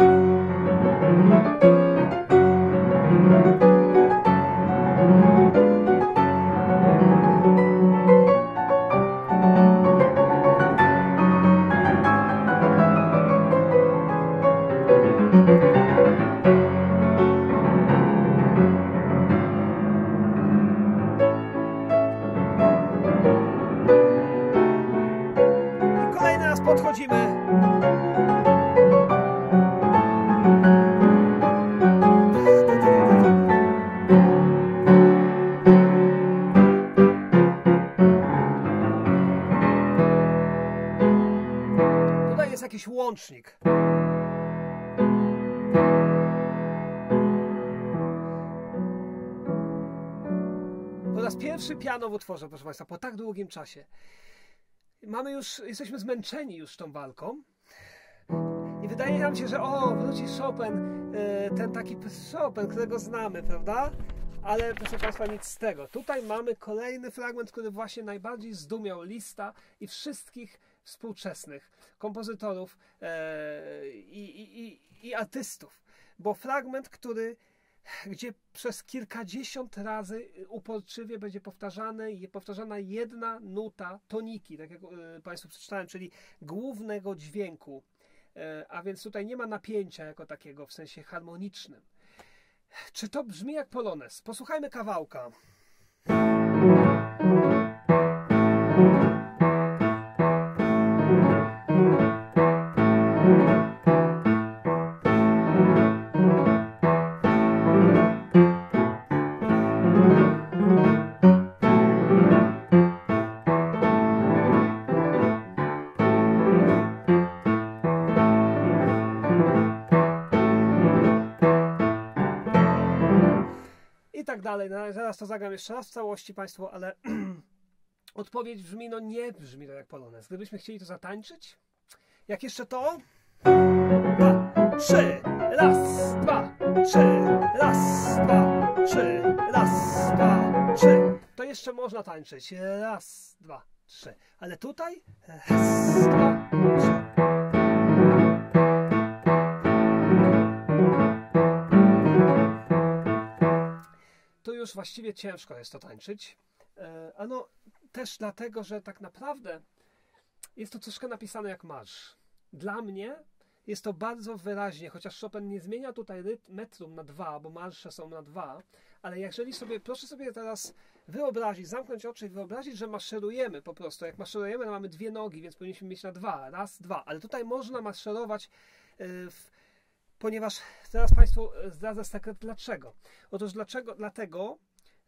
W utworze, proszę Państwa, po tak długim czasie. Mamy już, jesteśmy zmęczeni już tą walką. I wydaje nam się, że o, wróci Chopin, e, ten taki Chopin, którego znamy, prawda? Ale proszę Państwa, nic z tego. Tutaj mamy kolejny fragment, który właśnie najbardziej zdumiał lista i wszystkich współczesnych kompozytorów e, i, i, i, i artystów. Bo fragment, który gdzie przez kilkadziesiąt razy uporczywie będzie powtarzane, powtarzana jedna nuta toniki, tak jak e, Państwu przeczytałem, czyli głównego dźwięku. E, a więc tutaj nie ma napięcia jako takiego w sensie harmonicznym. Czy to brzmi jak polonez? Posłuchajmy kawałka. To zagram jeszcze raz w całości Państwu, ale *clears throat* odpowiedź brzmi, no nie brzmi to jak polonez. Gdybyśmy chcieli to zatańczyć, jak jeszcze to? Dwa, trzy, raz, dwa, trzy, raz, dwa, trzy, raz, dwa, trzy. To jeszcze można tańczyć. Raz, dwa, trzy. Ale tutaj raz, dwa, trzy. Już właściwie ciężko jest to tańczyć. E, Ano też dlatego, że tak naprawdę jest to troszkę napisane jak marsz. Dla mnie jest to bardzo wyraźnie, chociaż Chopin nie zmienia tutaj metrum na dwa, bo marsze są na dwa, ale jeżeli sobie, proszę sobie teraz wyobrazić, zamknąć oczy i wyobrazić, że maszerujemy po prostu. Jak maszerujemy, to mamy dwie nogi, więc powinniśmy mieć na dwa. Raz, dwa. Ale tutaj można maszerować e, w, ponieważ teraz Państwu zdradzę sekret dlaczego. Otóż dlaczego? Dlatego,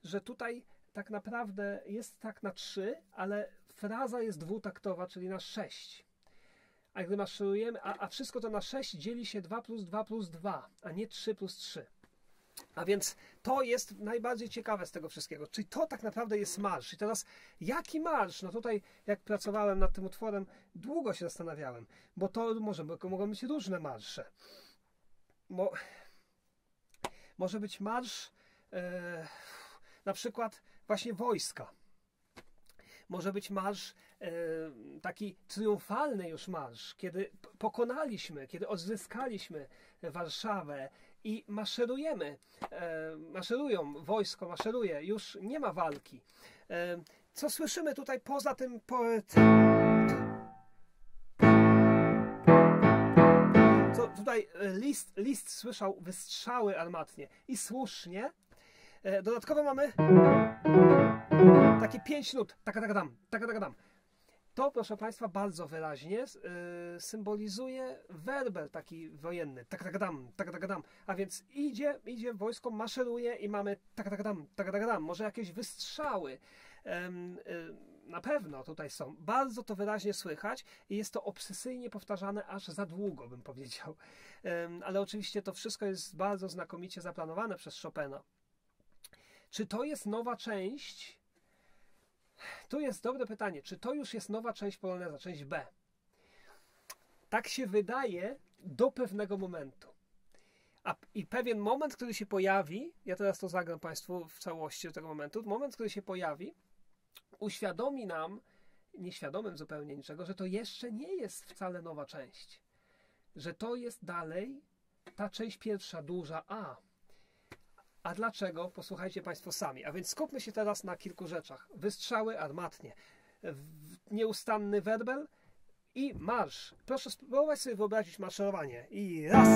że tutaj tak naprawdę jest tak na 3, ale fraza jest dwutaktowa, czyli na 6. A gdy maszerujemy, a, a wszystko to na 6 dzieli się 2 plus 2 plus 2, a nie 3 plus 3. A więc to jest najbardziej ciekawe z tego wszystkiego. Czyli to tak naprawdę jest marsz. I teraz jaki marsz? No tutaj, jak pracowałem nad tym utworem, długo się zastanawiałem, bo to może mogą być różne marsze. Bo może być marsz e, na przykład właśnie wojska. Może być marsz e, taki triumfalny już marsz, kiedy pokonaliśmy, kiedy odzyskaliśmy Warszawę i maszerujemy. E, maszerują, wojsko maszeruje, już nie ma walki. E, co słyszymy tutaj poza tym poet? Tutaj e, list, list słyszał wystrzały armatnie i słusznie. E, Dodatkowo mamy takie pięć nut. Taka, taka, dam, taka, taka, dam. To, proszę Państwa, bardzo wyraźnie y, symbolizuje werbel taki wojenny. Tak, tak, dam, tak, tak, dam. A więc idzie, idzie wojsko, maszeruje i mamy tak, tak, dam, tak, tak, dam. Może jakieś wystrzały. Na pewno tutaj są. Bardzo to wyraźnie słychać i jest to obsesyjnie powtarzane aż za długo, bym powiedział. Ale oczywiście to wszystko jest bardzo znakomicie zaplanowane przez Chopina. Czy to jest nowa część? Tu jest dobre pytanie. Czy to już jest nowa część Poloneza, część B? Tak się wydaje do pewnego momentu. A, I pewien moment, który się pojawi, ja teraz to zagram Państwu w całości do tego momentu, moment, który się pojawi, uświadomi nam, nieświadomym zupełnie niczego, że to jeszcze nie jest wcale nowa część. Że to jest dalej ta część pierwsza, duża A. A dlaczego? Posłuchajcie Państwo sami. A więc skupmy się teraz na kilku rzeczach. Wystrzały armatnie, nieustanny werbel i marsz. Proszę spróbować sobie wyobrazić maszerowanie. I raz,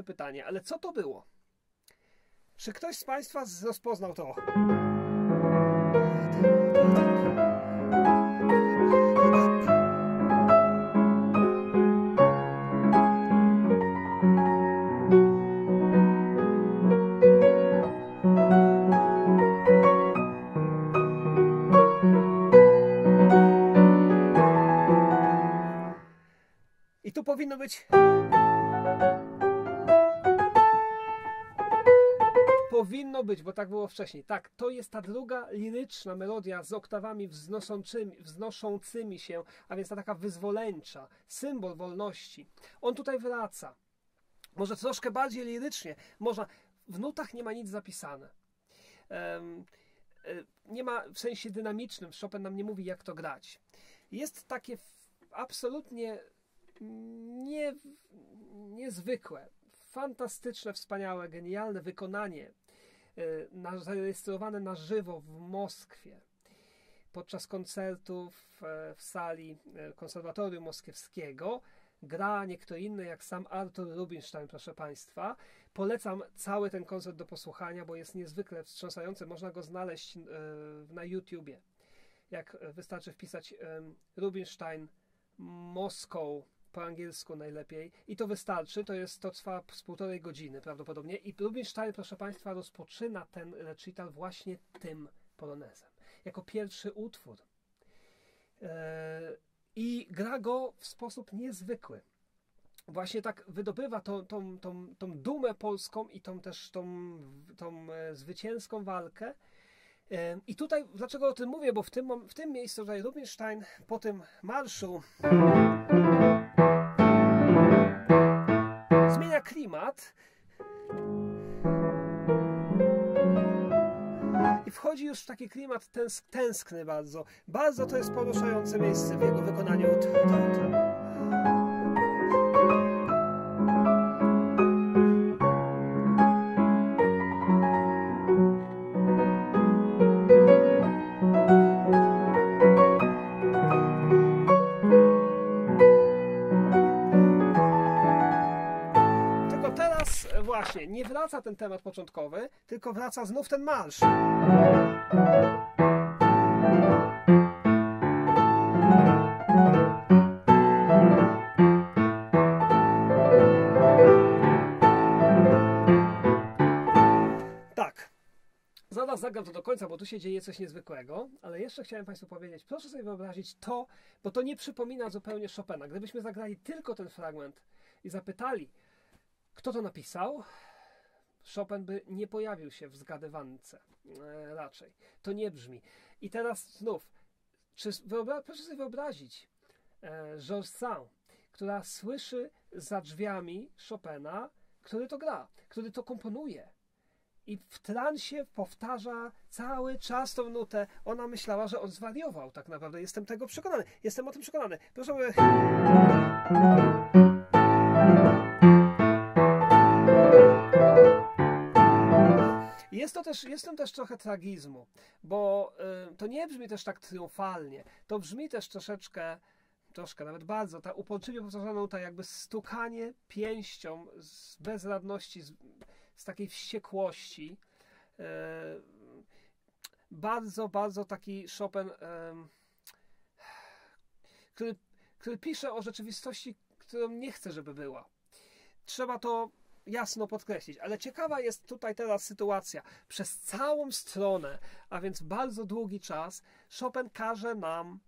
łatwe pytanie, ale co to było? Czy ktoś z Państwa rozpoznał to? Powinno być. Bo tak było wcześniej. Tak, to jest ta druga liryczna melodia z oktawami wznoszącymi, wznoszącymi się, a więc ta taka wyzwoleńcza, symbol wolności. On tutaj wraca. Może troszkę bardziej lirycznie, można. W nutach nie ma nic zapisane. Um, nie ma w sensie dynamicznym, Chopin nam nie mówi, jak to grać. Jest takie absolutnie nie, niezwykłe, fantastyczne, wspaniałe, genialne wykonanie zarejestrowane na żywo w Moskwie podczas koncertów e, w sali e, Konserwatorium Moskiewskiego. Gra nie kto inny jak sam Artur Rubinstein, proszę Państwa. Polecam cały ten koncert do posłuchania, bo jest niezwykle wstrząsający. Można go znaleźć na YouTubie. Jak wystarczy wpisać Rubinstein Moscow po angielsku najlepiej i to wystarczy, to jest, to trwa z półtorej godziny prawdopodobnie i Rubinstein, proszę Państwa, rozpoczyna ten recital właśnie tym polonezem, jako pierwszy utwór eee, i gra go w sposób niezwykły. Właśnie tak wydobywa tą, tą, tą, tą dumę polską i tą też tą, tą e, zwycięską walkę. Eee, I tutaj, dlaczego o tym mówię? Bo w tym, w tym miejscu tutaj Rubinstein po tym marszu klimat i wchodzi już w taki klimat tęsk tęskny bardzo. Bardzo to jest poruszające miejsce w jego wykonaniu. Wraca ten temat początkowy, tylko wraca znów ten marsz. Tak. Zaraz zagram to do końca, bo tu się dzieje coś niezwykłego, ale jeszcze chciałem Państwu powiedzieć, proszę sobie wyobrazić to, bo to nie przypomina zupełnie Chopina. Gdybyśmy zagrali tylko ten fragment i zapytali, kto to napisał? Chopin by nie pojawił się w zgadywance e, raczej. To nie brzmi. I teraz znów, czy wyobra- proszę sobie wyobrazić e, Georges Sand, która słyszy za drzwiami Chopina, który to gra, który to komponuje. I w transie powtarza cały czas tą nutę. Ona myślała, że on zwariował tak naprawdę. Jestem tego przekonany. Jestem o tym przekonany. Proszę. By... Jest to też, jest też trochę tragizmu, bo y, to nie brzmi też tak triumfalnie. To brzmi też troszeczkę, troszkę, nawet bardzo, ta uporczywie powtarzana ta jakby stukanie pięścią z bezradności, z, z takiej wściekłości. Y, bardzo, bardzo taki Chopin, y, który, który pisze o rzeczywistości, którą nie chce, żeby była. Trzeba to jasno podkreślić. Ale ciekawa jest tutaj teraz sytuacja. Przez całą stronę, a więc bardzo długi czas, Chopin każe nam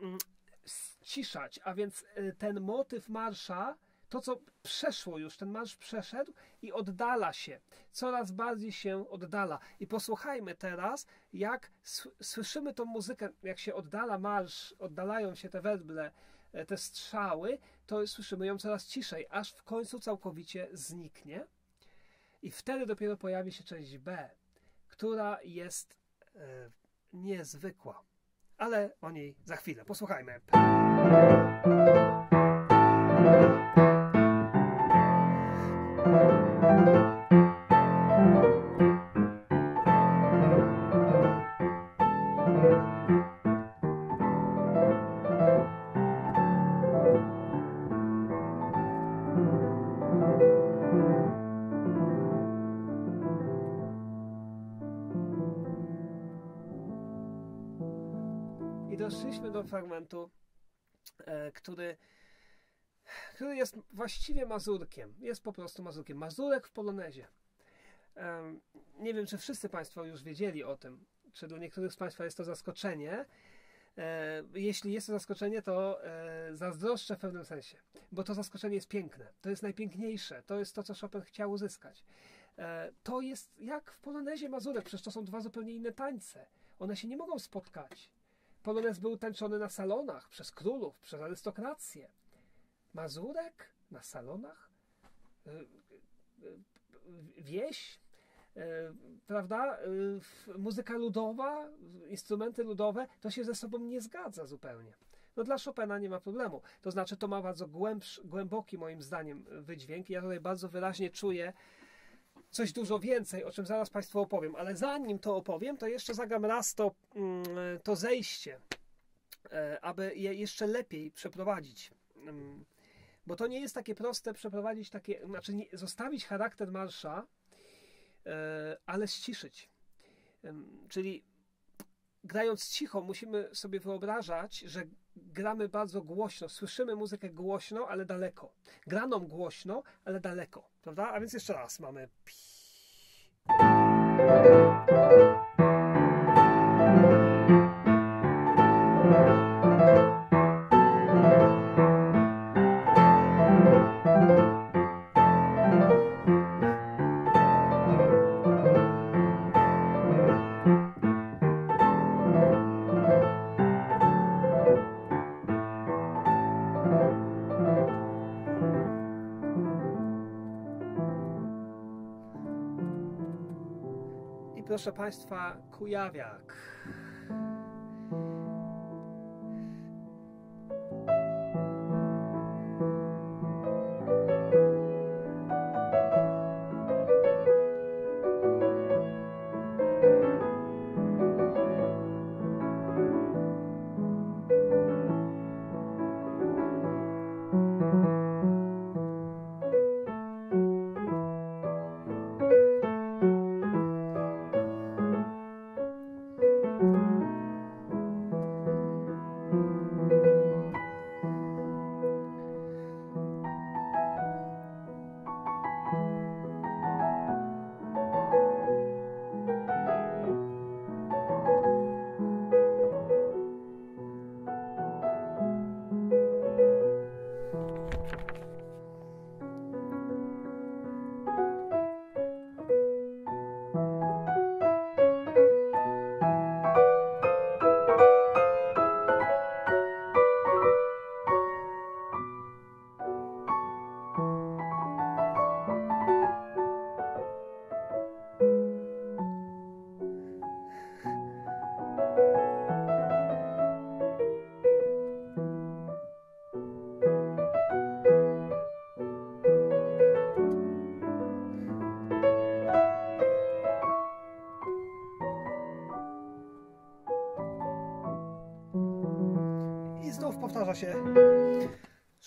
mm, ściszać, a więc y, ten motyw marsza, to co przeszło już, ten marsz przeszedł i oddala się, coraz bardziej się oddala. I posłuchajmy teraz, jak słyszymy tą muzykę, jak się oddala marsz, oddalają się te werble, te strzały, to słyszymy ją coraz ciszej, aż w końcu całkowicie zniknie. I wtedy dopiero pojawi się część B, która jest e, niezwykła. Ale o niej za chwilę. Posłuchajmy. Fragmentu, e, który, który jest właściwie mazurkiem. Jest po prostu mazurkiem. Mazurek w polonezie. E, nie wiem, czy wszyscy Państwo już wiedzieli o tym, czy dla niektórych z Państwa jest to zaskoczenie. E, jeśli jest to zaskoczenie, to zazdroszczę w pewnym sensie, bo to zaskoczenie jest piękne. To jest najpiękniejsze. To jest to, co Chopin chciał uzyskać. To jest jak w polonezie mazurek, przecież to są dwa zupełnie inne tańce. One się nie mogą spotkać. Polonez był tańczony na salonach przez królów, przez arystokrację. Mazurek na salonach? Wieś? Prawda? Muzyka ludowa, instrumenty ludowe, to się ze sobą nie zgadza zupełnie. No dla Chopina nie ma problemu. To znaczy, to ma bardzo głęboki, moim zdaniem, wydźwięk. Ja tutaj bardzo wyraźnie czuję coś dużo więcej, o czym zaraz Państwu opowiem. Ale zanim to opowiem, to jeszcze zagram raz to, mm, to zejście, e, aby je jeszcze lepiej przeprowadzić. Mm, bo to nie jest takie proste przeprowadzić takie, znaczy nie, zostawić charakter marsza, e, ale ściszyć. Czyli grając cicho, musimy sobie wyobrażać, że gramy bardzo głośno, słyszymy muzykę głośno, ale daleko. Graną głośno, ale daleko, prawda? A więc jeszcze raz mamy. Proszę Państwa, Kujawiak. Powtarza się.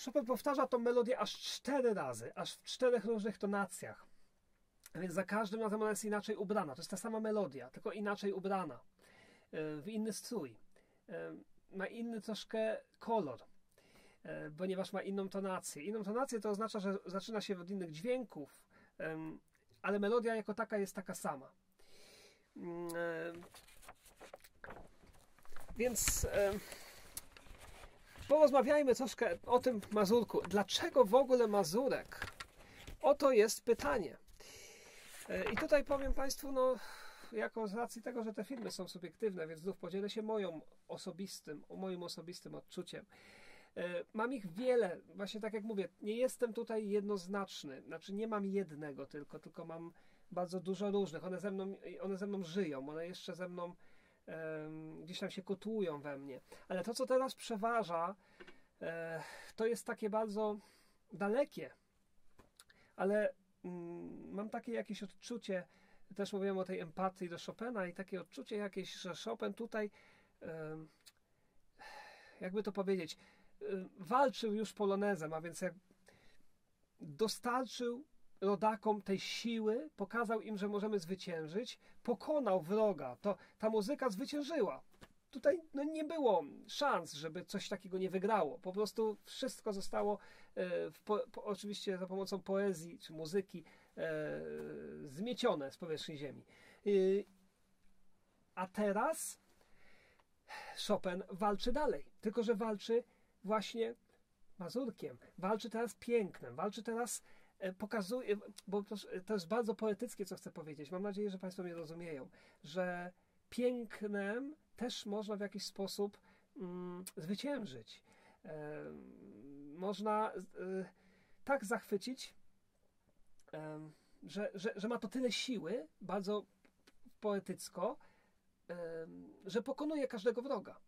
Chopin powtarza tą melodię aż cztery razy, aż w czterech różnych tonacjach. Więc za każdym razem ona jest inaczej ubrana. To jest ta sama melodia, tylko inaczej ubrana. E, w inny strój. E, ma inny troszkę kolor, e, ponieważ ma inną tonację. Inną tonację to oznacza, że zaczyna się od innych dźwięków, ale melodia jako taka jest taka sama. Mm, więc porozmawiajmy troszkę o tym Mazurku. Dlaczego w ogóle Mazurek? Oto jest pytanie. E, I tutaj powiem Państwu, no, jako z racji tego, że te filmy są subiektywne, więc znów podzielę się moją osobistym, moim osobistym odczuciem. E, mam ich wiele, właśnie tak jak mówię, nie jestem tutaj jednoznaczny, znaczy nie mam jednego tylko, tylko mam bardzo dużo różnych. One ze mną, one ze mną żyją, one jeszcze ze mną gdzieś tam się kotłują we mnie. Ale to, co teraz przeważa, e, to jest takie bardzo dalekie, ale mm, mam takie jakieś odczucie, też mówiłem o tej empatii do Chopina i takie odczucie jakieś, że Chopin tutaj, jakby to powiedzieć, e, walczył już polonezem, a więc jak dostarczył rodakom tej siły, pokazał im, że możemy zwyciężyć, pokonał wroga. To ta muzyka zwyciężyła. tutaj no, nie było szans, żeby coś takiego nie wygrało. Po prostu wszystko zostało e, po, po, oczywiście za pomocą poezji czy muzyki e, zmiecione z powierzchni ziemi. E, a teraz Chopin walczy dalej, tylko że walczy właśnie mazurkiem, walczy teraz pięknem, walczy teraz pokazuje, bo to jest bardzo poetyckie, co chcę powiedzieć. Mam nadzieję, że Państwo mnie rozumieją, że pięknem też można w jakiś sposób mm, zwyciężyć. E, można e, tak zachwycić, e, że, że, że ma to tyle siły, bardzo poetycko, e, że pokonuje każdego wroga.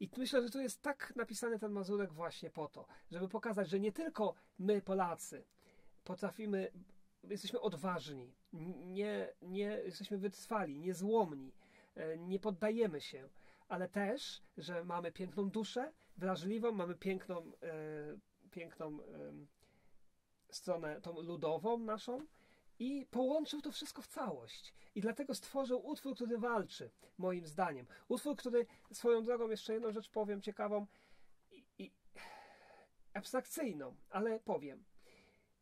I myślę, że tu jest tak napisany ten Mazurek właśnie po to, żeby pokazać, że nie tylko my, Polacy, potrafimy, jesteśmy odważni, nie, nie jesteśmy wytrwali, niezłomni, E, nie poddajemy się, ale też, że mamy piękną duszę, wrażliwą, mamy piękną, e, piękną stronę tą ludową naszą i połączył to wszystko w całość. I dlatego stworzył utwór, który walczy, moim zdaniem. Utwór, który swoją drogą, jeszcze jedną rzecz powiem ciekawą i, i abstrakcyjną, ale powiem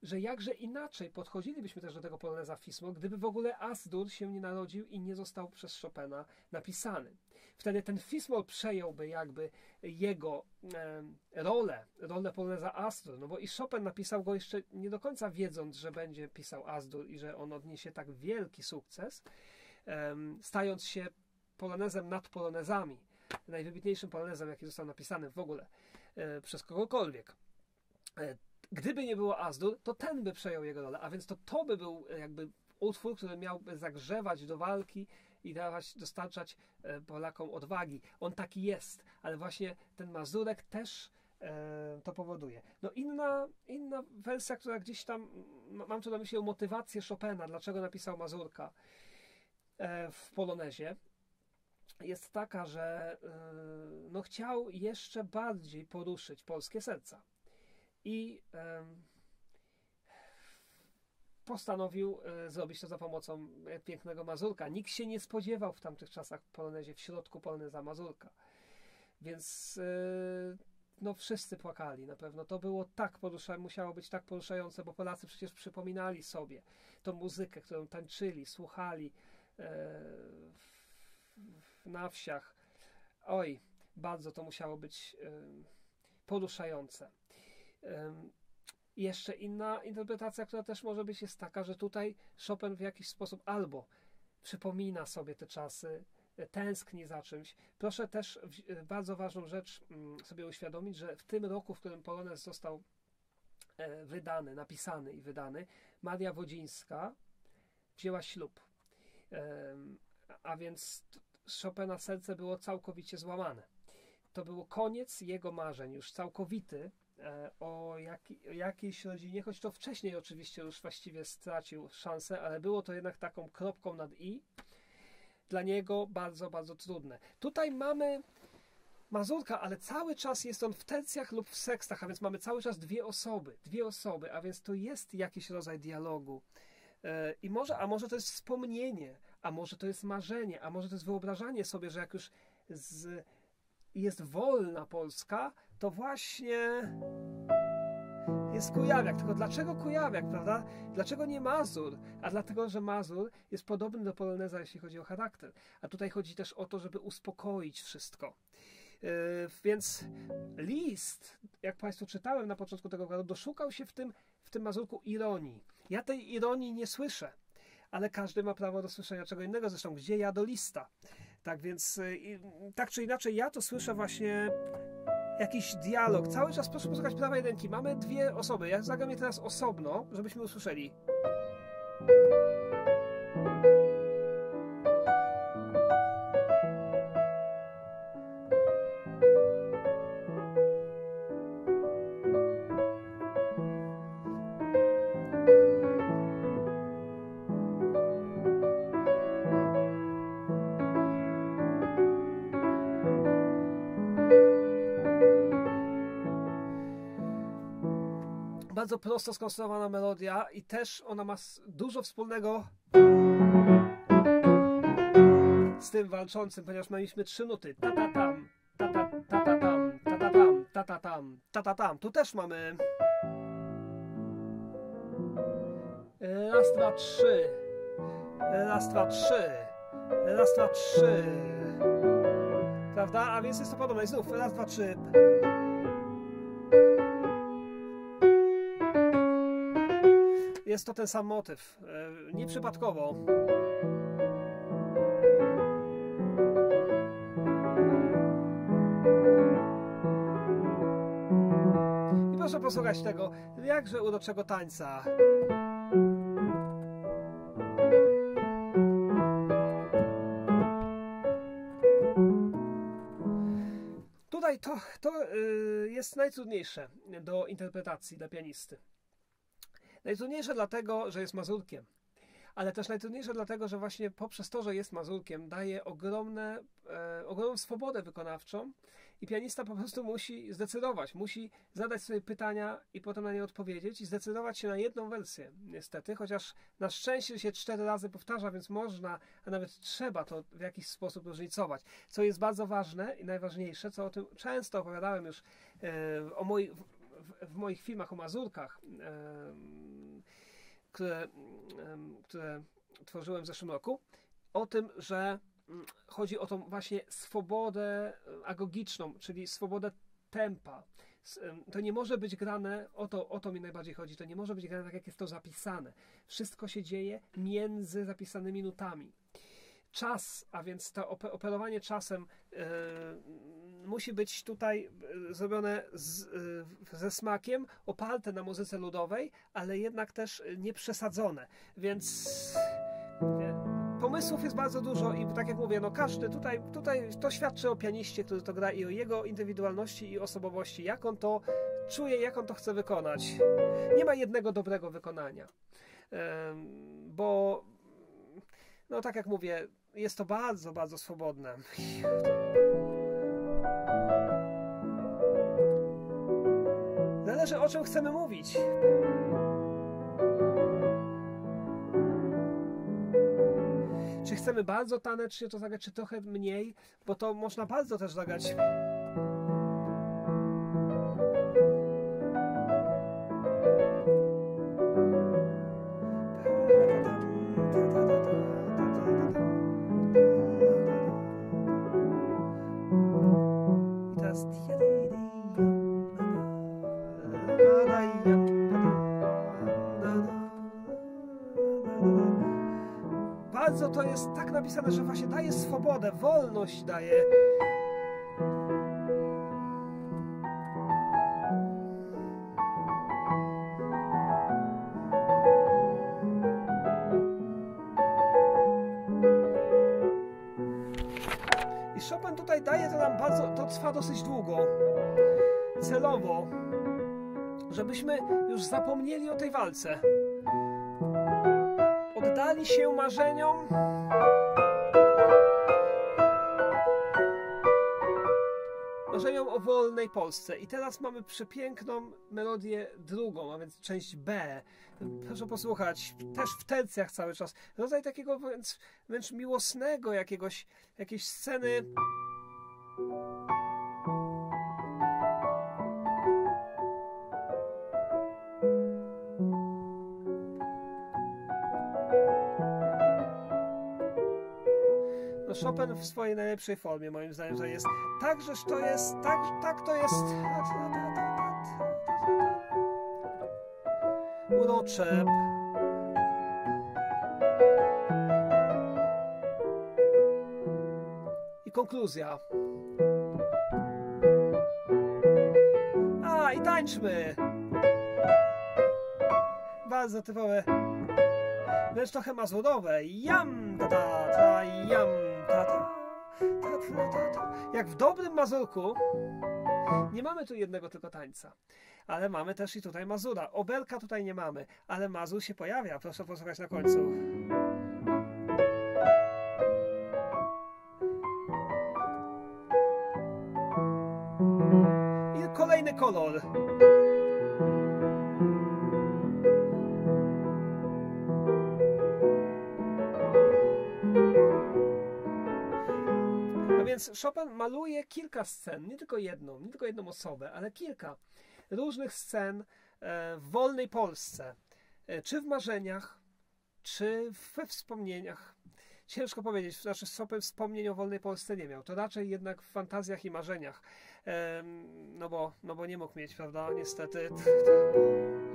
że jakże inaczej podchodzilibyśmy też do tego poloneza Fismo, gdyby w ogóle Asdur się nie narodził i nie został przez Chopina napisany. Wtedy ten Fismol przejąłby jakby jego e, rolę, rolę poloneza Asdur, no bo i Chopin napisał go jeszcze nie do końca wiedząc, że będzie pisał Asdur i że on odniesie tak wielki sukces, e, stając się polonezem nad polonezami, najwybitniejszym polonezem, jaki został napisany w ogóle e, przez kogokolwiek. Gdyby nie było Azdur, to ten by przejął jego rolę, a więc to to by był e, jakby utwór, który miałby zagrzewać do walki i dawać, dostarczać e, Polakom odwagi. On taki jest, ale właśnie ten Mazurek też e, to powoduje. No inna, inna wersja, która gdzieś tam, mam tu na myśli motywację Chopina, dlaczego napisał Mazurka e, w Polonezie, jest taka, że e, no, chciał jeszcze bardziej poruszyć polskie serca i postanowił e, zrobić to za pomocą e, pięknego Mazurka. Nikt się nie spodziewał w tamtych czasach Polonezie, w środku Poloneza Mazurka. Więc e, no wszyscy płakali na pewno. To było tak poruszające, musiało być tak poruszające, bo Polacy przecież przypominali sobie tą muzykę, którą tańczyli, słuchali na wsiach. Oj, bardzo to musiało być poruszające. Jeszcze inna interpretacja, która też może być, jest taka, że tutaj Chopin w jakiś sposób albo przypomina sobie te czasy, e, tęskni za czymś. Proszę też e, bardzo ważną rzecz mm, sobie uświadomić, że w tym roku, w którym Polonez został e, wydany, napisany i wydany, Maria Wodzińska wzięła ślub. A więc Chopina serce było całkowicie złamane. To był koniec jego marzeń, już całkowity, E, o, o jakiejś rodzinie, choć to wcześniej oczywiście już właściwie stracił szansę, ale było to jednak taką kropką nad i. Dla niego bardzo, bardzo trudne. Tutaj mamy Mazurka, ale cały czas jest on w tercjach lub w sekstach, a więc mamy cały czas dwie osoby, dwie osoby, a więc to jest jakiś rodzaj dialogu. E, I może, a może to jest wspomnienie, a może to jest marzenie, a może to jest wyobrażanie sobie, że jak już z, jest wolna Polska, to właśnie jest Kujawiak. Tylko dlaczego Kujawiak, prawda? Dlaczego nie Mazur? A dlatego, że Mazur jest podobny do Poloneza, jeśli chodzi o charakter. A tutaj chodzi też o to, żeby uspokoić wszystko. Yy, więc list, jak Państwu czytałem na początku tego roku, doszukał się w tym, w tym Mazurku ironii. Ja tej ironii nie słyszę, ale każdy ma prawo do słyszenia czego innego. Zresztą, gdzie ja do lista? Tak więc, yy, tak czy inaczej, ja to słyszę właśnie jakiś dialog. Cały czas proszę posłuchać prawej ręki. Mamy dwie osoby. Ja zagram je teraz osobno, żebyśmy usłyszeli. Bardzo prosto skonstruowana melodia i też ona ma dużo wspólnego z tym walczącym, ponieważ mieliśmy trzy nuty. Ta ta tam, ta ta ta ta tam, ta ta tam, ta ta tam, ta ta tam. Tu też mamy raz, dwa, trzy, raz, dwa, trzy, raz, dwa, trzy. Prawda? A więc jest to podobne. I znów raz, dwa, trzy. Jest to ten sam motyw. E, Nieprzypadkowo. I proszę posłuchać tego jakże uroczego tańca. Tutaj to, to y, jest najtrudniejsze do interpretacji dla pianisty. Najtrudniejsze dlatego, że jest mazurkiem, ale też najtrudniejsze dlatego, że właśnie poprzez to, że jest mazurkiem, daje ogromne, e, ogromną swobodę wykonawczą i pianista po prostu musi zdecydować, musi zadać sobie pytania i potem na nie odpowiedzieć i zdecydować się na jedną wersję, niestety, chociaż na szczęście się cztery razy powtarza, więc można, a nawet trzeba to w jakiś sposób różnicować, co jest bardzo ważne i najważniejsze, co o tym często opowiadałem już e, o w, w moich filmach o Mazurkach, które, które tworzyłem w zeszłym roku, o tym, że mm, chodzi o tą właśnie swobodę agogiczną, czyli swobodę tempa. To nie może być grane, o to, o to mi najbardziej chodzi, to nie może być grane tak, jak jest to zapisane. Wszystko się dzieje między zapisanymi nutami czas, a więc to operowanie czasem e, musi być tutaj e, zrobione z, e, ze smakiem, oparte na muzyce ludowej, ale jednak też nie przesadzone. Więc pomysłów jest bardzo dużo i tak jak mówię, no każdy tutaj, tutaj to świadczy o pianiście, który to gra i o jego indywidualności i osobowości, jak on to czuje, jak on to chce wykonać. Nie ma jednego dobrego wykonania, bo no tak jak mówię, jest to bardzo, bardzo swobodne. Zależy o czym chcemy mówić. Czy chcemy bardzo tanecznie to zagrać, czy trochę mniej, bo to można bardzo też zagrać to jest tak napisane, że właśnie daje swobodę, wolność daje. I Chopin tutaj daje to nam bardzo, to trwa dosyć długo, celowo, żebyśmy już zapomnieli o tej walce oddali się marzeniom. Marzeniom o wolnej Polsce. I teraz mamy przepiękną melodię drugą, a więc część B. Proszę posłuchać, też w tercjach cały czas. Rodzaj takiego wręcz, wręcz miłosnego jakiegoś, jakiejś sceny Chopin w swojej najlepszej formie, moim zdaniem, że jest tak, że to jest, tak, tak to jest urocze. I konkluzja. A, i tańczmy! Bardzo typowe, wręcz trochę mazurowe. Jam, ta, ta, ta, jam jak w dobrym mazurku nie mamy tu jednego tylko tańca, ale mamy też i tutaj mazura. Oberka tutaj nie mamy, ale mazur się pojawia. Proszę posłuchać na końcu. Więc Chopin maluje kilka scen, nie tylko jedną, nie tylko jedną osobę, ale kilka różnych scen e, w wolnej Polsce, e, czy w marzeniach, czy we wspomnieniach. Ciężko powiedzieć, znaczy Chopin wspomnień o wolnej Polsce nie miał. To raczej jednak w fantazjach i marzeniach. No bo, no bo nie mógł mieć, prawda? Niestety. *laughs*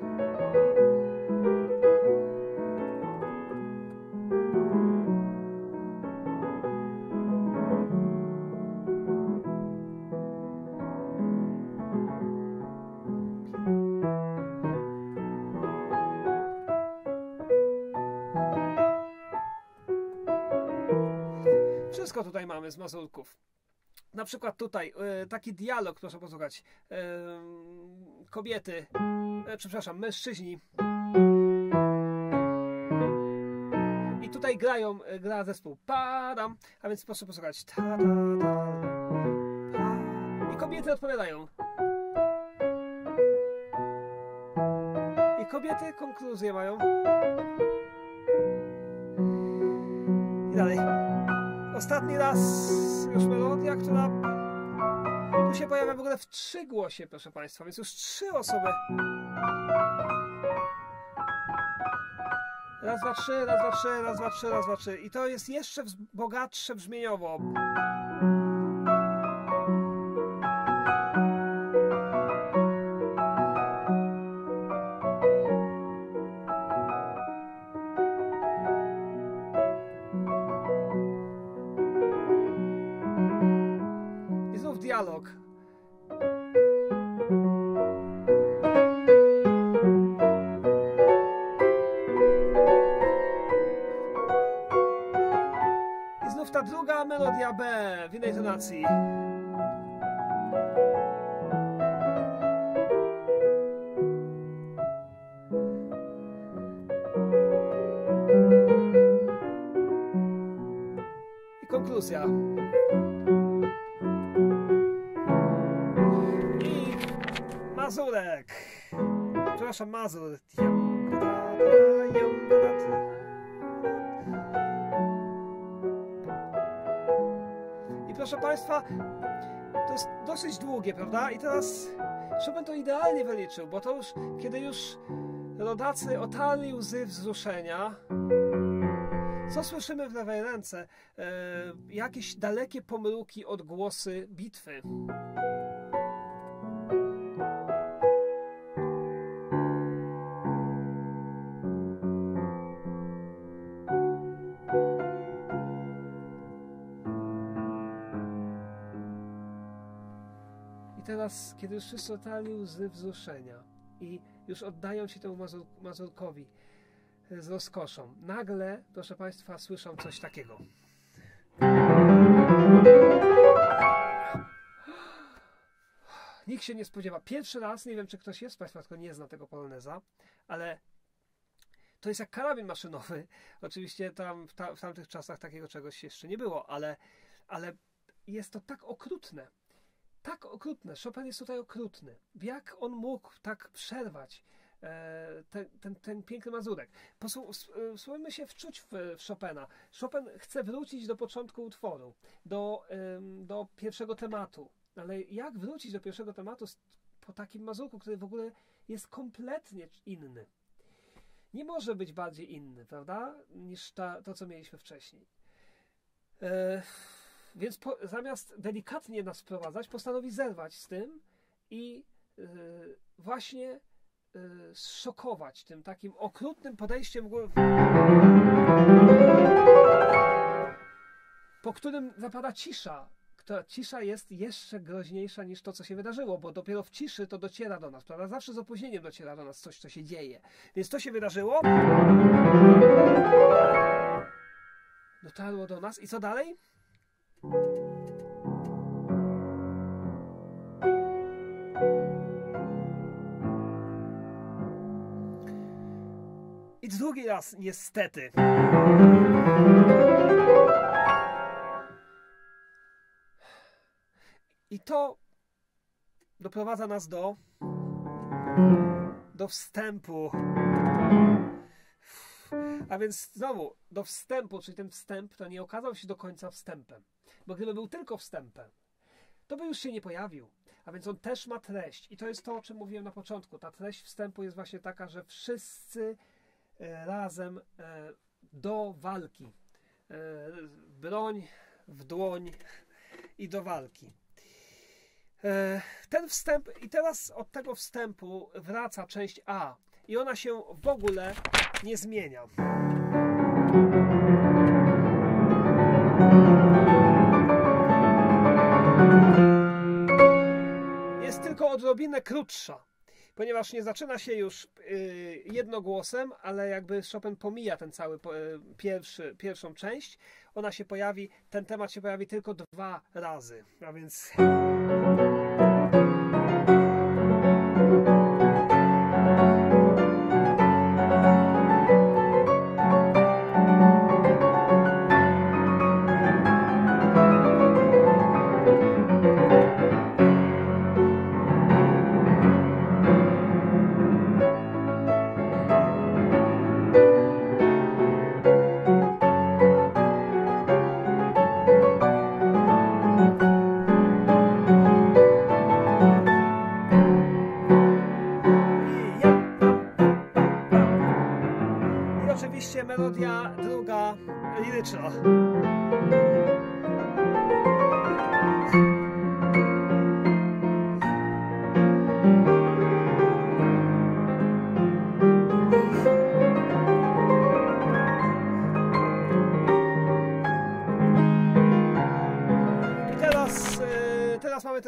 Wszystko tutaj mamy z Mazurków. Na przykład tutaj e, taki dialog, proszę posłuchać. E, kobiety, e, przepraszam, mężczyźni. I tutaj grają, gra zespół Padam, a więc proszę posłuchać. I kobiety odpowiadają. I kobiety konkluzję mają. I dalej. Ostatni raz już melodia, która tu się pojawia w ogóle w trzy głosie, proszę Państwa, więc już trzy osoby. Raz, dwa, trzy, raz, dwa, trzy, raz, dwa, trzy, raz, dwa, trzy. I to jest jeszcze bogatsze brzmieniowo. W Państwa, to jest dosyć długie, prawda? I teraz Chopin to idealnie wyliczył, bo to już, kiedy już rodacy otarli łzy wzruszenia, co słyszymy w lewej ręce? E, jakieś dalekie pomruki, odgłosy bitwy. Teraz, kiedy już wszyscy otarli łzy wzruszenia i już oddają się temu Mazur Mazurkowi z rozkoszą, nagle, proszę Państwa, słyszą coś takiego. Nikt się nie spodziewa. Pierwszy raz, nie wiem czy ktoś jest z Państwa, tylko nie zna tego poloneza, ale to jest jak karabin maszynowy. *laughs* Oczywiście tam w, ta, w tamtych czasach takiego czegoś jeszcze nie było, ale, ale jest to tak okrutne tak okrutne. Chopin jest tutaj okrutny. Jak on mógł tak przerwać e, ten, ten, ten piękny mazurek? Spróbujmy się wczuć w, w Chopina. Chopin chce wrócić do początku utworu, do, do pierwszego tematu. Ale jak wrócić do pierwszego tematu po takim mazurku, który w ogóle jest kompletnie inny? Nie może być bardziej inny, prawda? Niż ta, to, co mieliśmy wcześniej. E, więc po, zamiast delikatnie nas wprowadzać, postanowi zerwać z tym i yy, właśnie yy, szokować tym takim okrutnym podejściem, po którym zapada cisza. Ta cisza jest jeszcze groźniejsza niż to, co się wydarzyło, bo dopiero w ciszy to dociera do nas, prawda? Zawsze z opóźnieniem dociera do nas coś, co się dzieje. Więc to się wydarzyło. Dotarło do nas i co dalej? I drugi raz, niestety. I to doprowadza nas do do wstępu. A więc znowu, do wstępu, czyli ten wstęp to nie okazał się do końca wstępem. Bo gdyby był tylko wstępem, to by już się nie pojawił. A więc on też ma treść. I to jest to, o czym mówiłem na początku. Ta treść wstępu jest właśnie taka, że wszyscy razem e, do walki. E, broń w dłoń i do walki. Ten wstęp, i teraz od tego wstępu wraca część A, i ona się w ogóle nie zmienia. Jest tylko odrobinę krótsza, ponieważ nie zaczyna się już y, jednogłosem, ale jakby Chopin pomija ten cały y, pierwszy, pierwszą część. Ona się pojawi, ten temat się pojawi tylko dwa razy, a więc.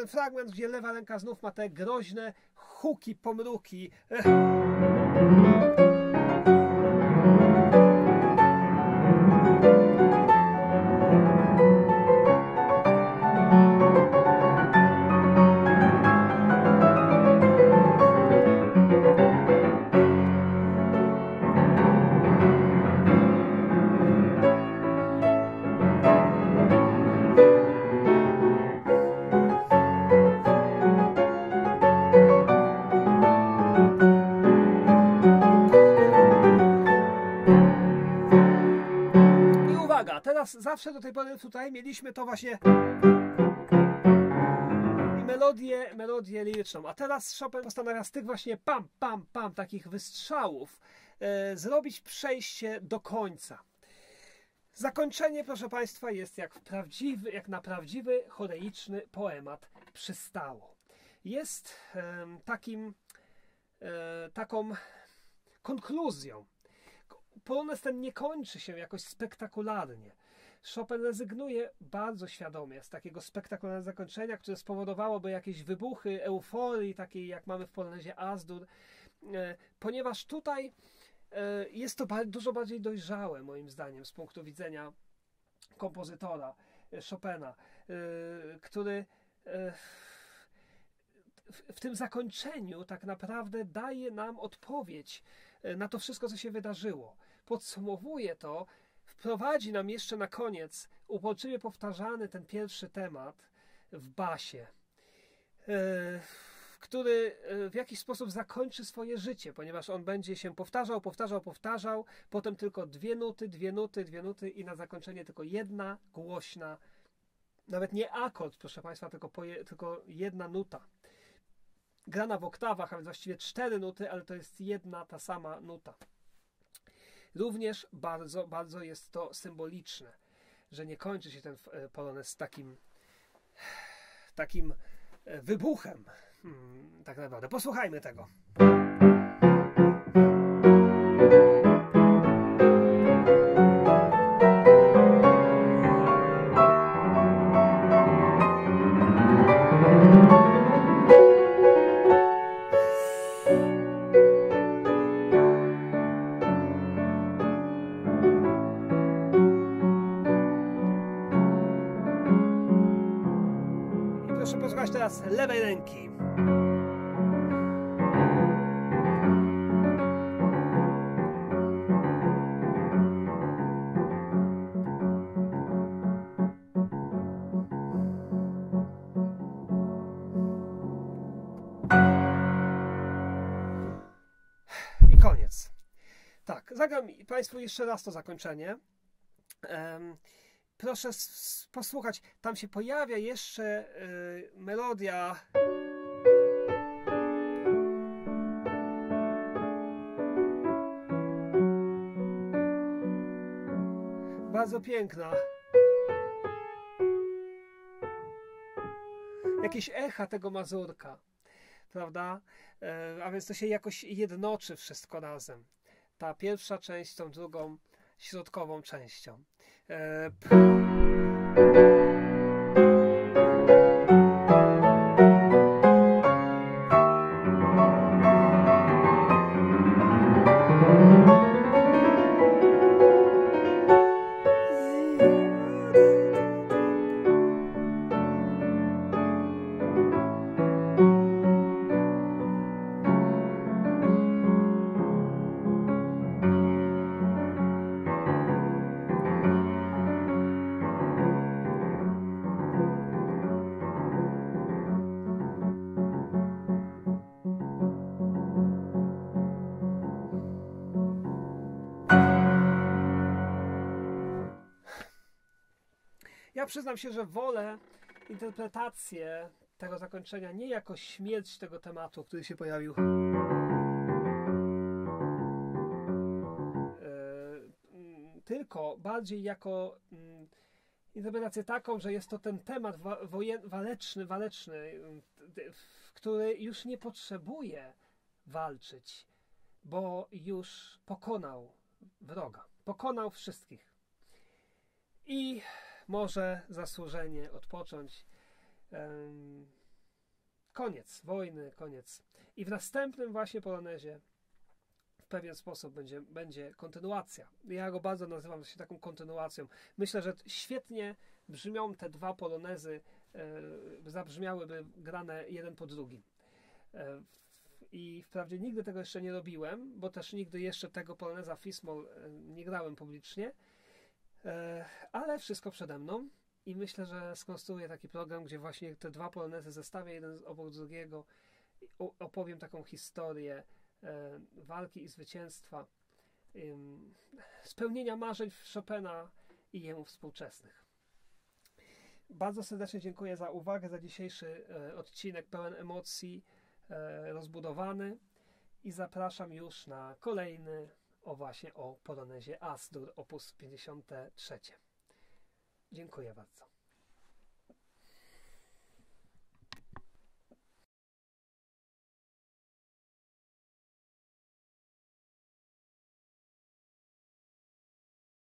Fragment, gdzie lewa ręka znów ma te groźne huki, pomruki. Zawsze do tej pory tutaj mieliśmy to właśnie melodię, melodię liryczną. A teraz Chopin postanawia z tych właśnie pam, pam, pam, takich wystrzałów e, zrobić przejście do końca. Zakończenie, proszę Państwa, jest jak, prawdziwy, jak na prawdziwy choreiczny poemat przystało. Jest e, takim, e, taką konkluzją. Polonez ten nie kończy się jakoś spektakularnie. Chopin rezygnuje bardzo świadomie z takiego spektakularnego zakończenia, które spowodowałoby jakieś wybuchy euforii, takiej jak mamy w Polonezie Azdur, e, ponieważ tutaj e, jest to dużo bardziej dojrzałe, moim zdaniem, z punktu widzenia kompozytora e, Chopina, który w tym zakończeniu tak naprawdę daje nam odpowiedź na to wszystko, co się wydarzyło. Podsumowuje to wprowadzi nam jeszcze na koniec uporczywie powtarzany ten pierwszy temat w basie, e, który e, w jakiś sposób zakończy swoje życie, ponieważ on będzie się powtarzał, powtarzał, powtarzał, potem tylko dwie nuty, dwie nuty, dwie nuty i na zakończenie tylko jedna głośna, nawet nie akord, proszę Państwa, tylko, poje, tylko jedna nuta. Grana w oktawach, a więc właściwie cztery nuty, ale to jest jedna ta sama nuta. Również bardzo, bardzo jest to symboliczne, że nie kończy się ten e, polonez takim, takim e, wybuchem. Hmm, tak naprawdę. Posłuchajmy tego. Jeszcze raz to zakończenie. Proszę posłuchać, tam się pojawia jeszcze y, melodia. Bardzo piękna. Jakieś echa tego mazurka, prawda? E, a więc to się jakoś jednoczy wszystko razem. Ta pierwsza część z tą drugą środkową częścią. E, przyznam się, że wolę interpretację tego zakończenia nie jako śmierć tego tematu, który się pojawił. E, Tylko bardziej jako mm, interpretację taką, że jest to ten temat waleczny, waleczny, który już nie potrzebuje walczyć, bo już pokonał wroga, pokonał wszystkich. I może zasłużenie odpocząć. Koniec wojny, koniec. I w następnym właśnie polonezie w pewien sposób będzie, będzie kontynuacja. Ja go bardzo nazywam się taką kontynuacją. Myślę, że świetnie brzmią te dwa polonezy, e, zabrzmiałyby grane jeden po drugim. E, I wprawdzie nigdy tego jeszcze nie robiłem, bo też nigdy jeszcze tego poloneza Fismol e, nie grałem publicznie, ale wszystko przede mną i myślę, że skonstruuję taki program, gdzie właśnie te dwa polonezy zestawię jeden obok drugiego opowiem taką historię e, walki i zwycięstwa, spełnienia marzeń Chopina i jemu współczesnych. Bardzo serdecznie dziękuję za uwagę, za dzisiejszy e, odcinek pełen emocji, e, rozbudowany i zapraszam już na kolejny o właśnie o Polonezie Asdur op. 53. Dziękuję bardzo.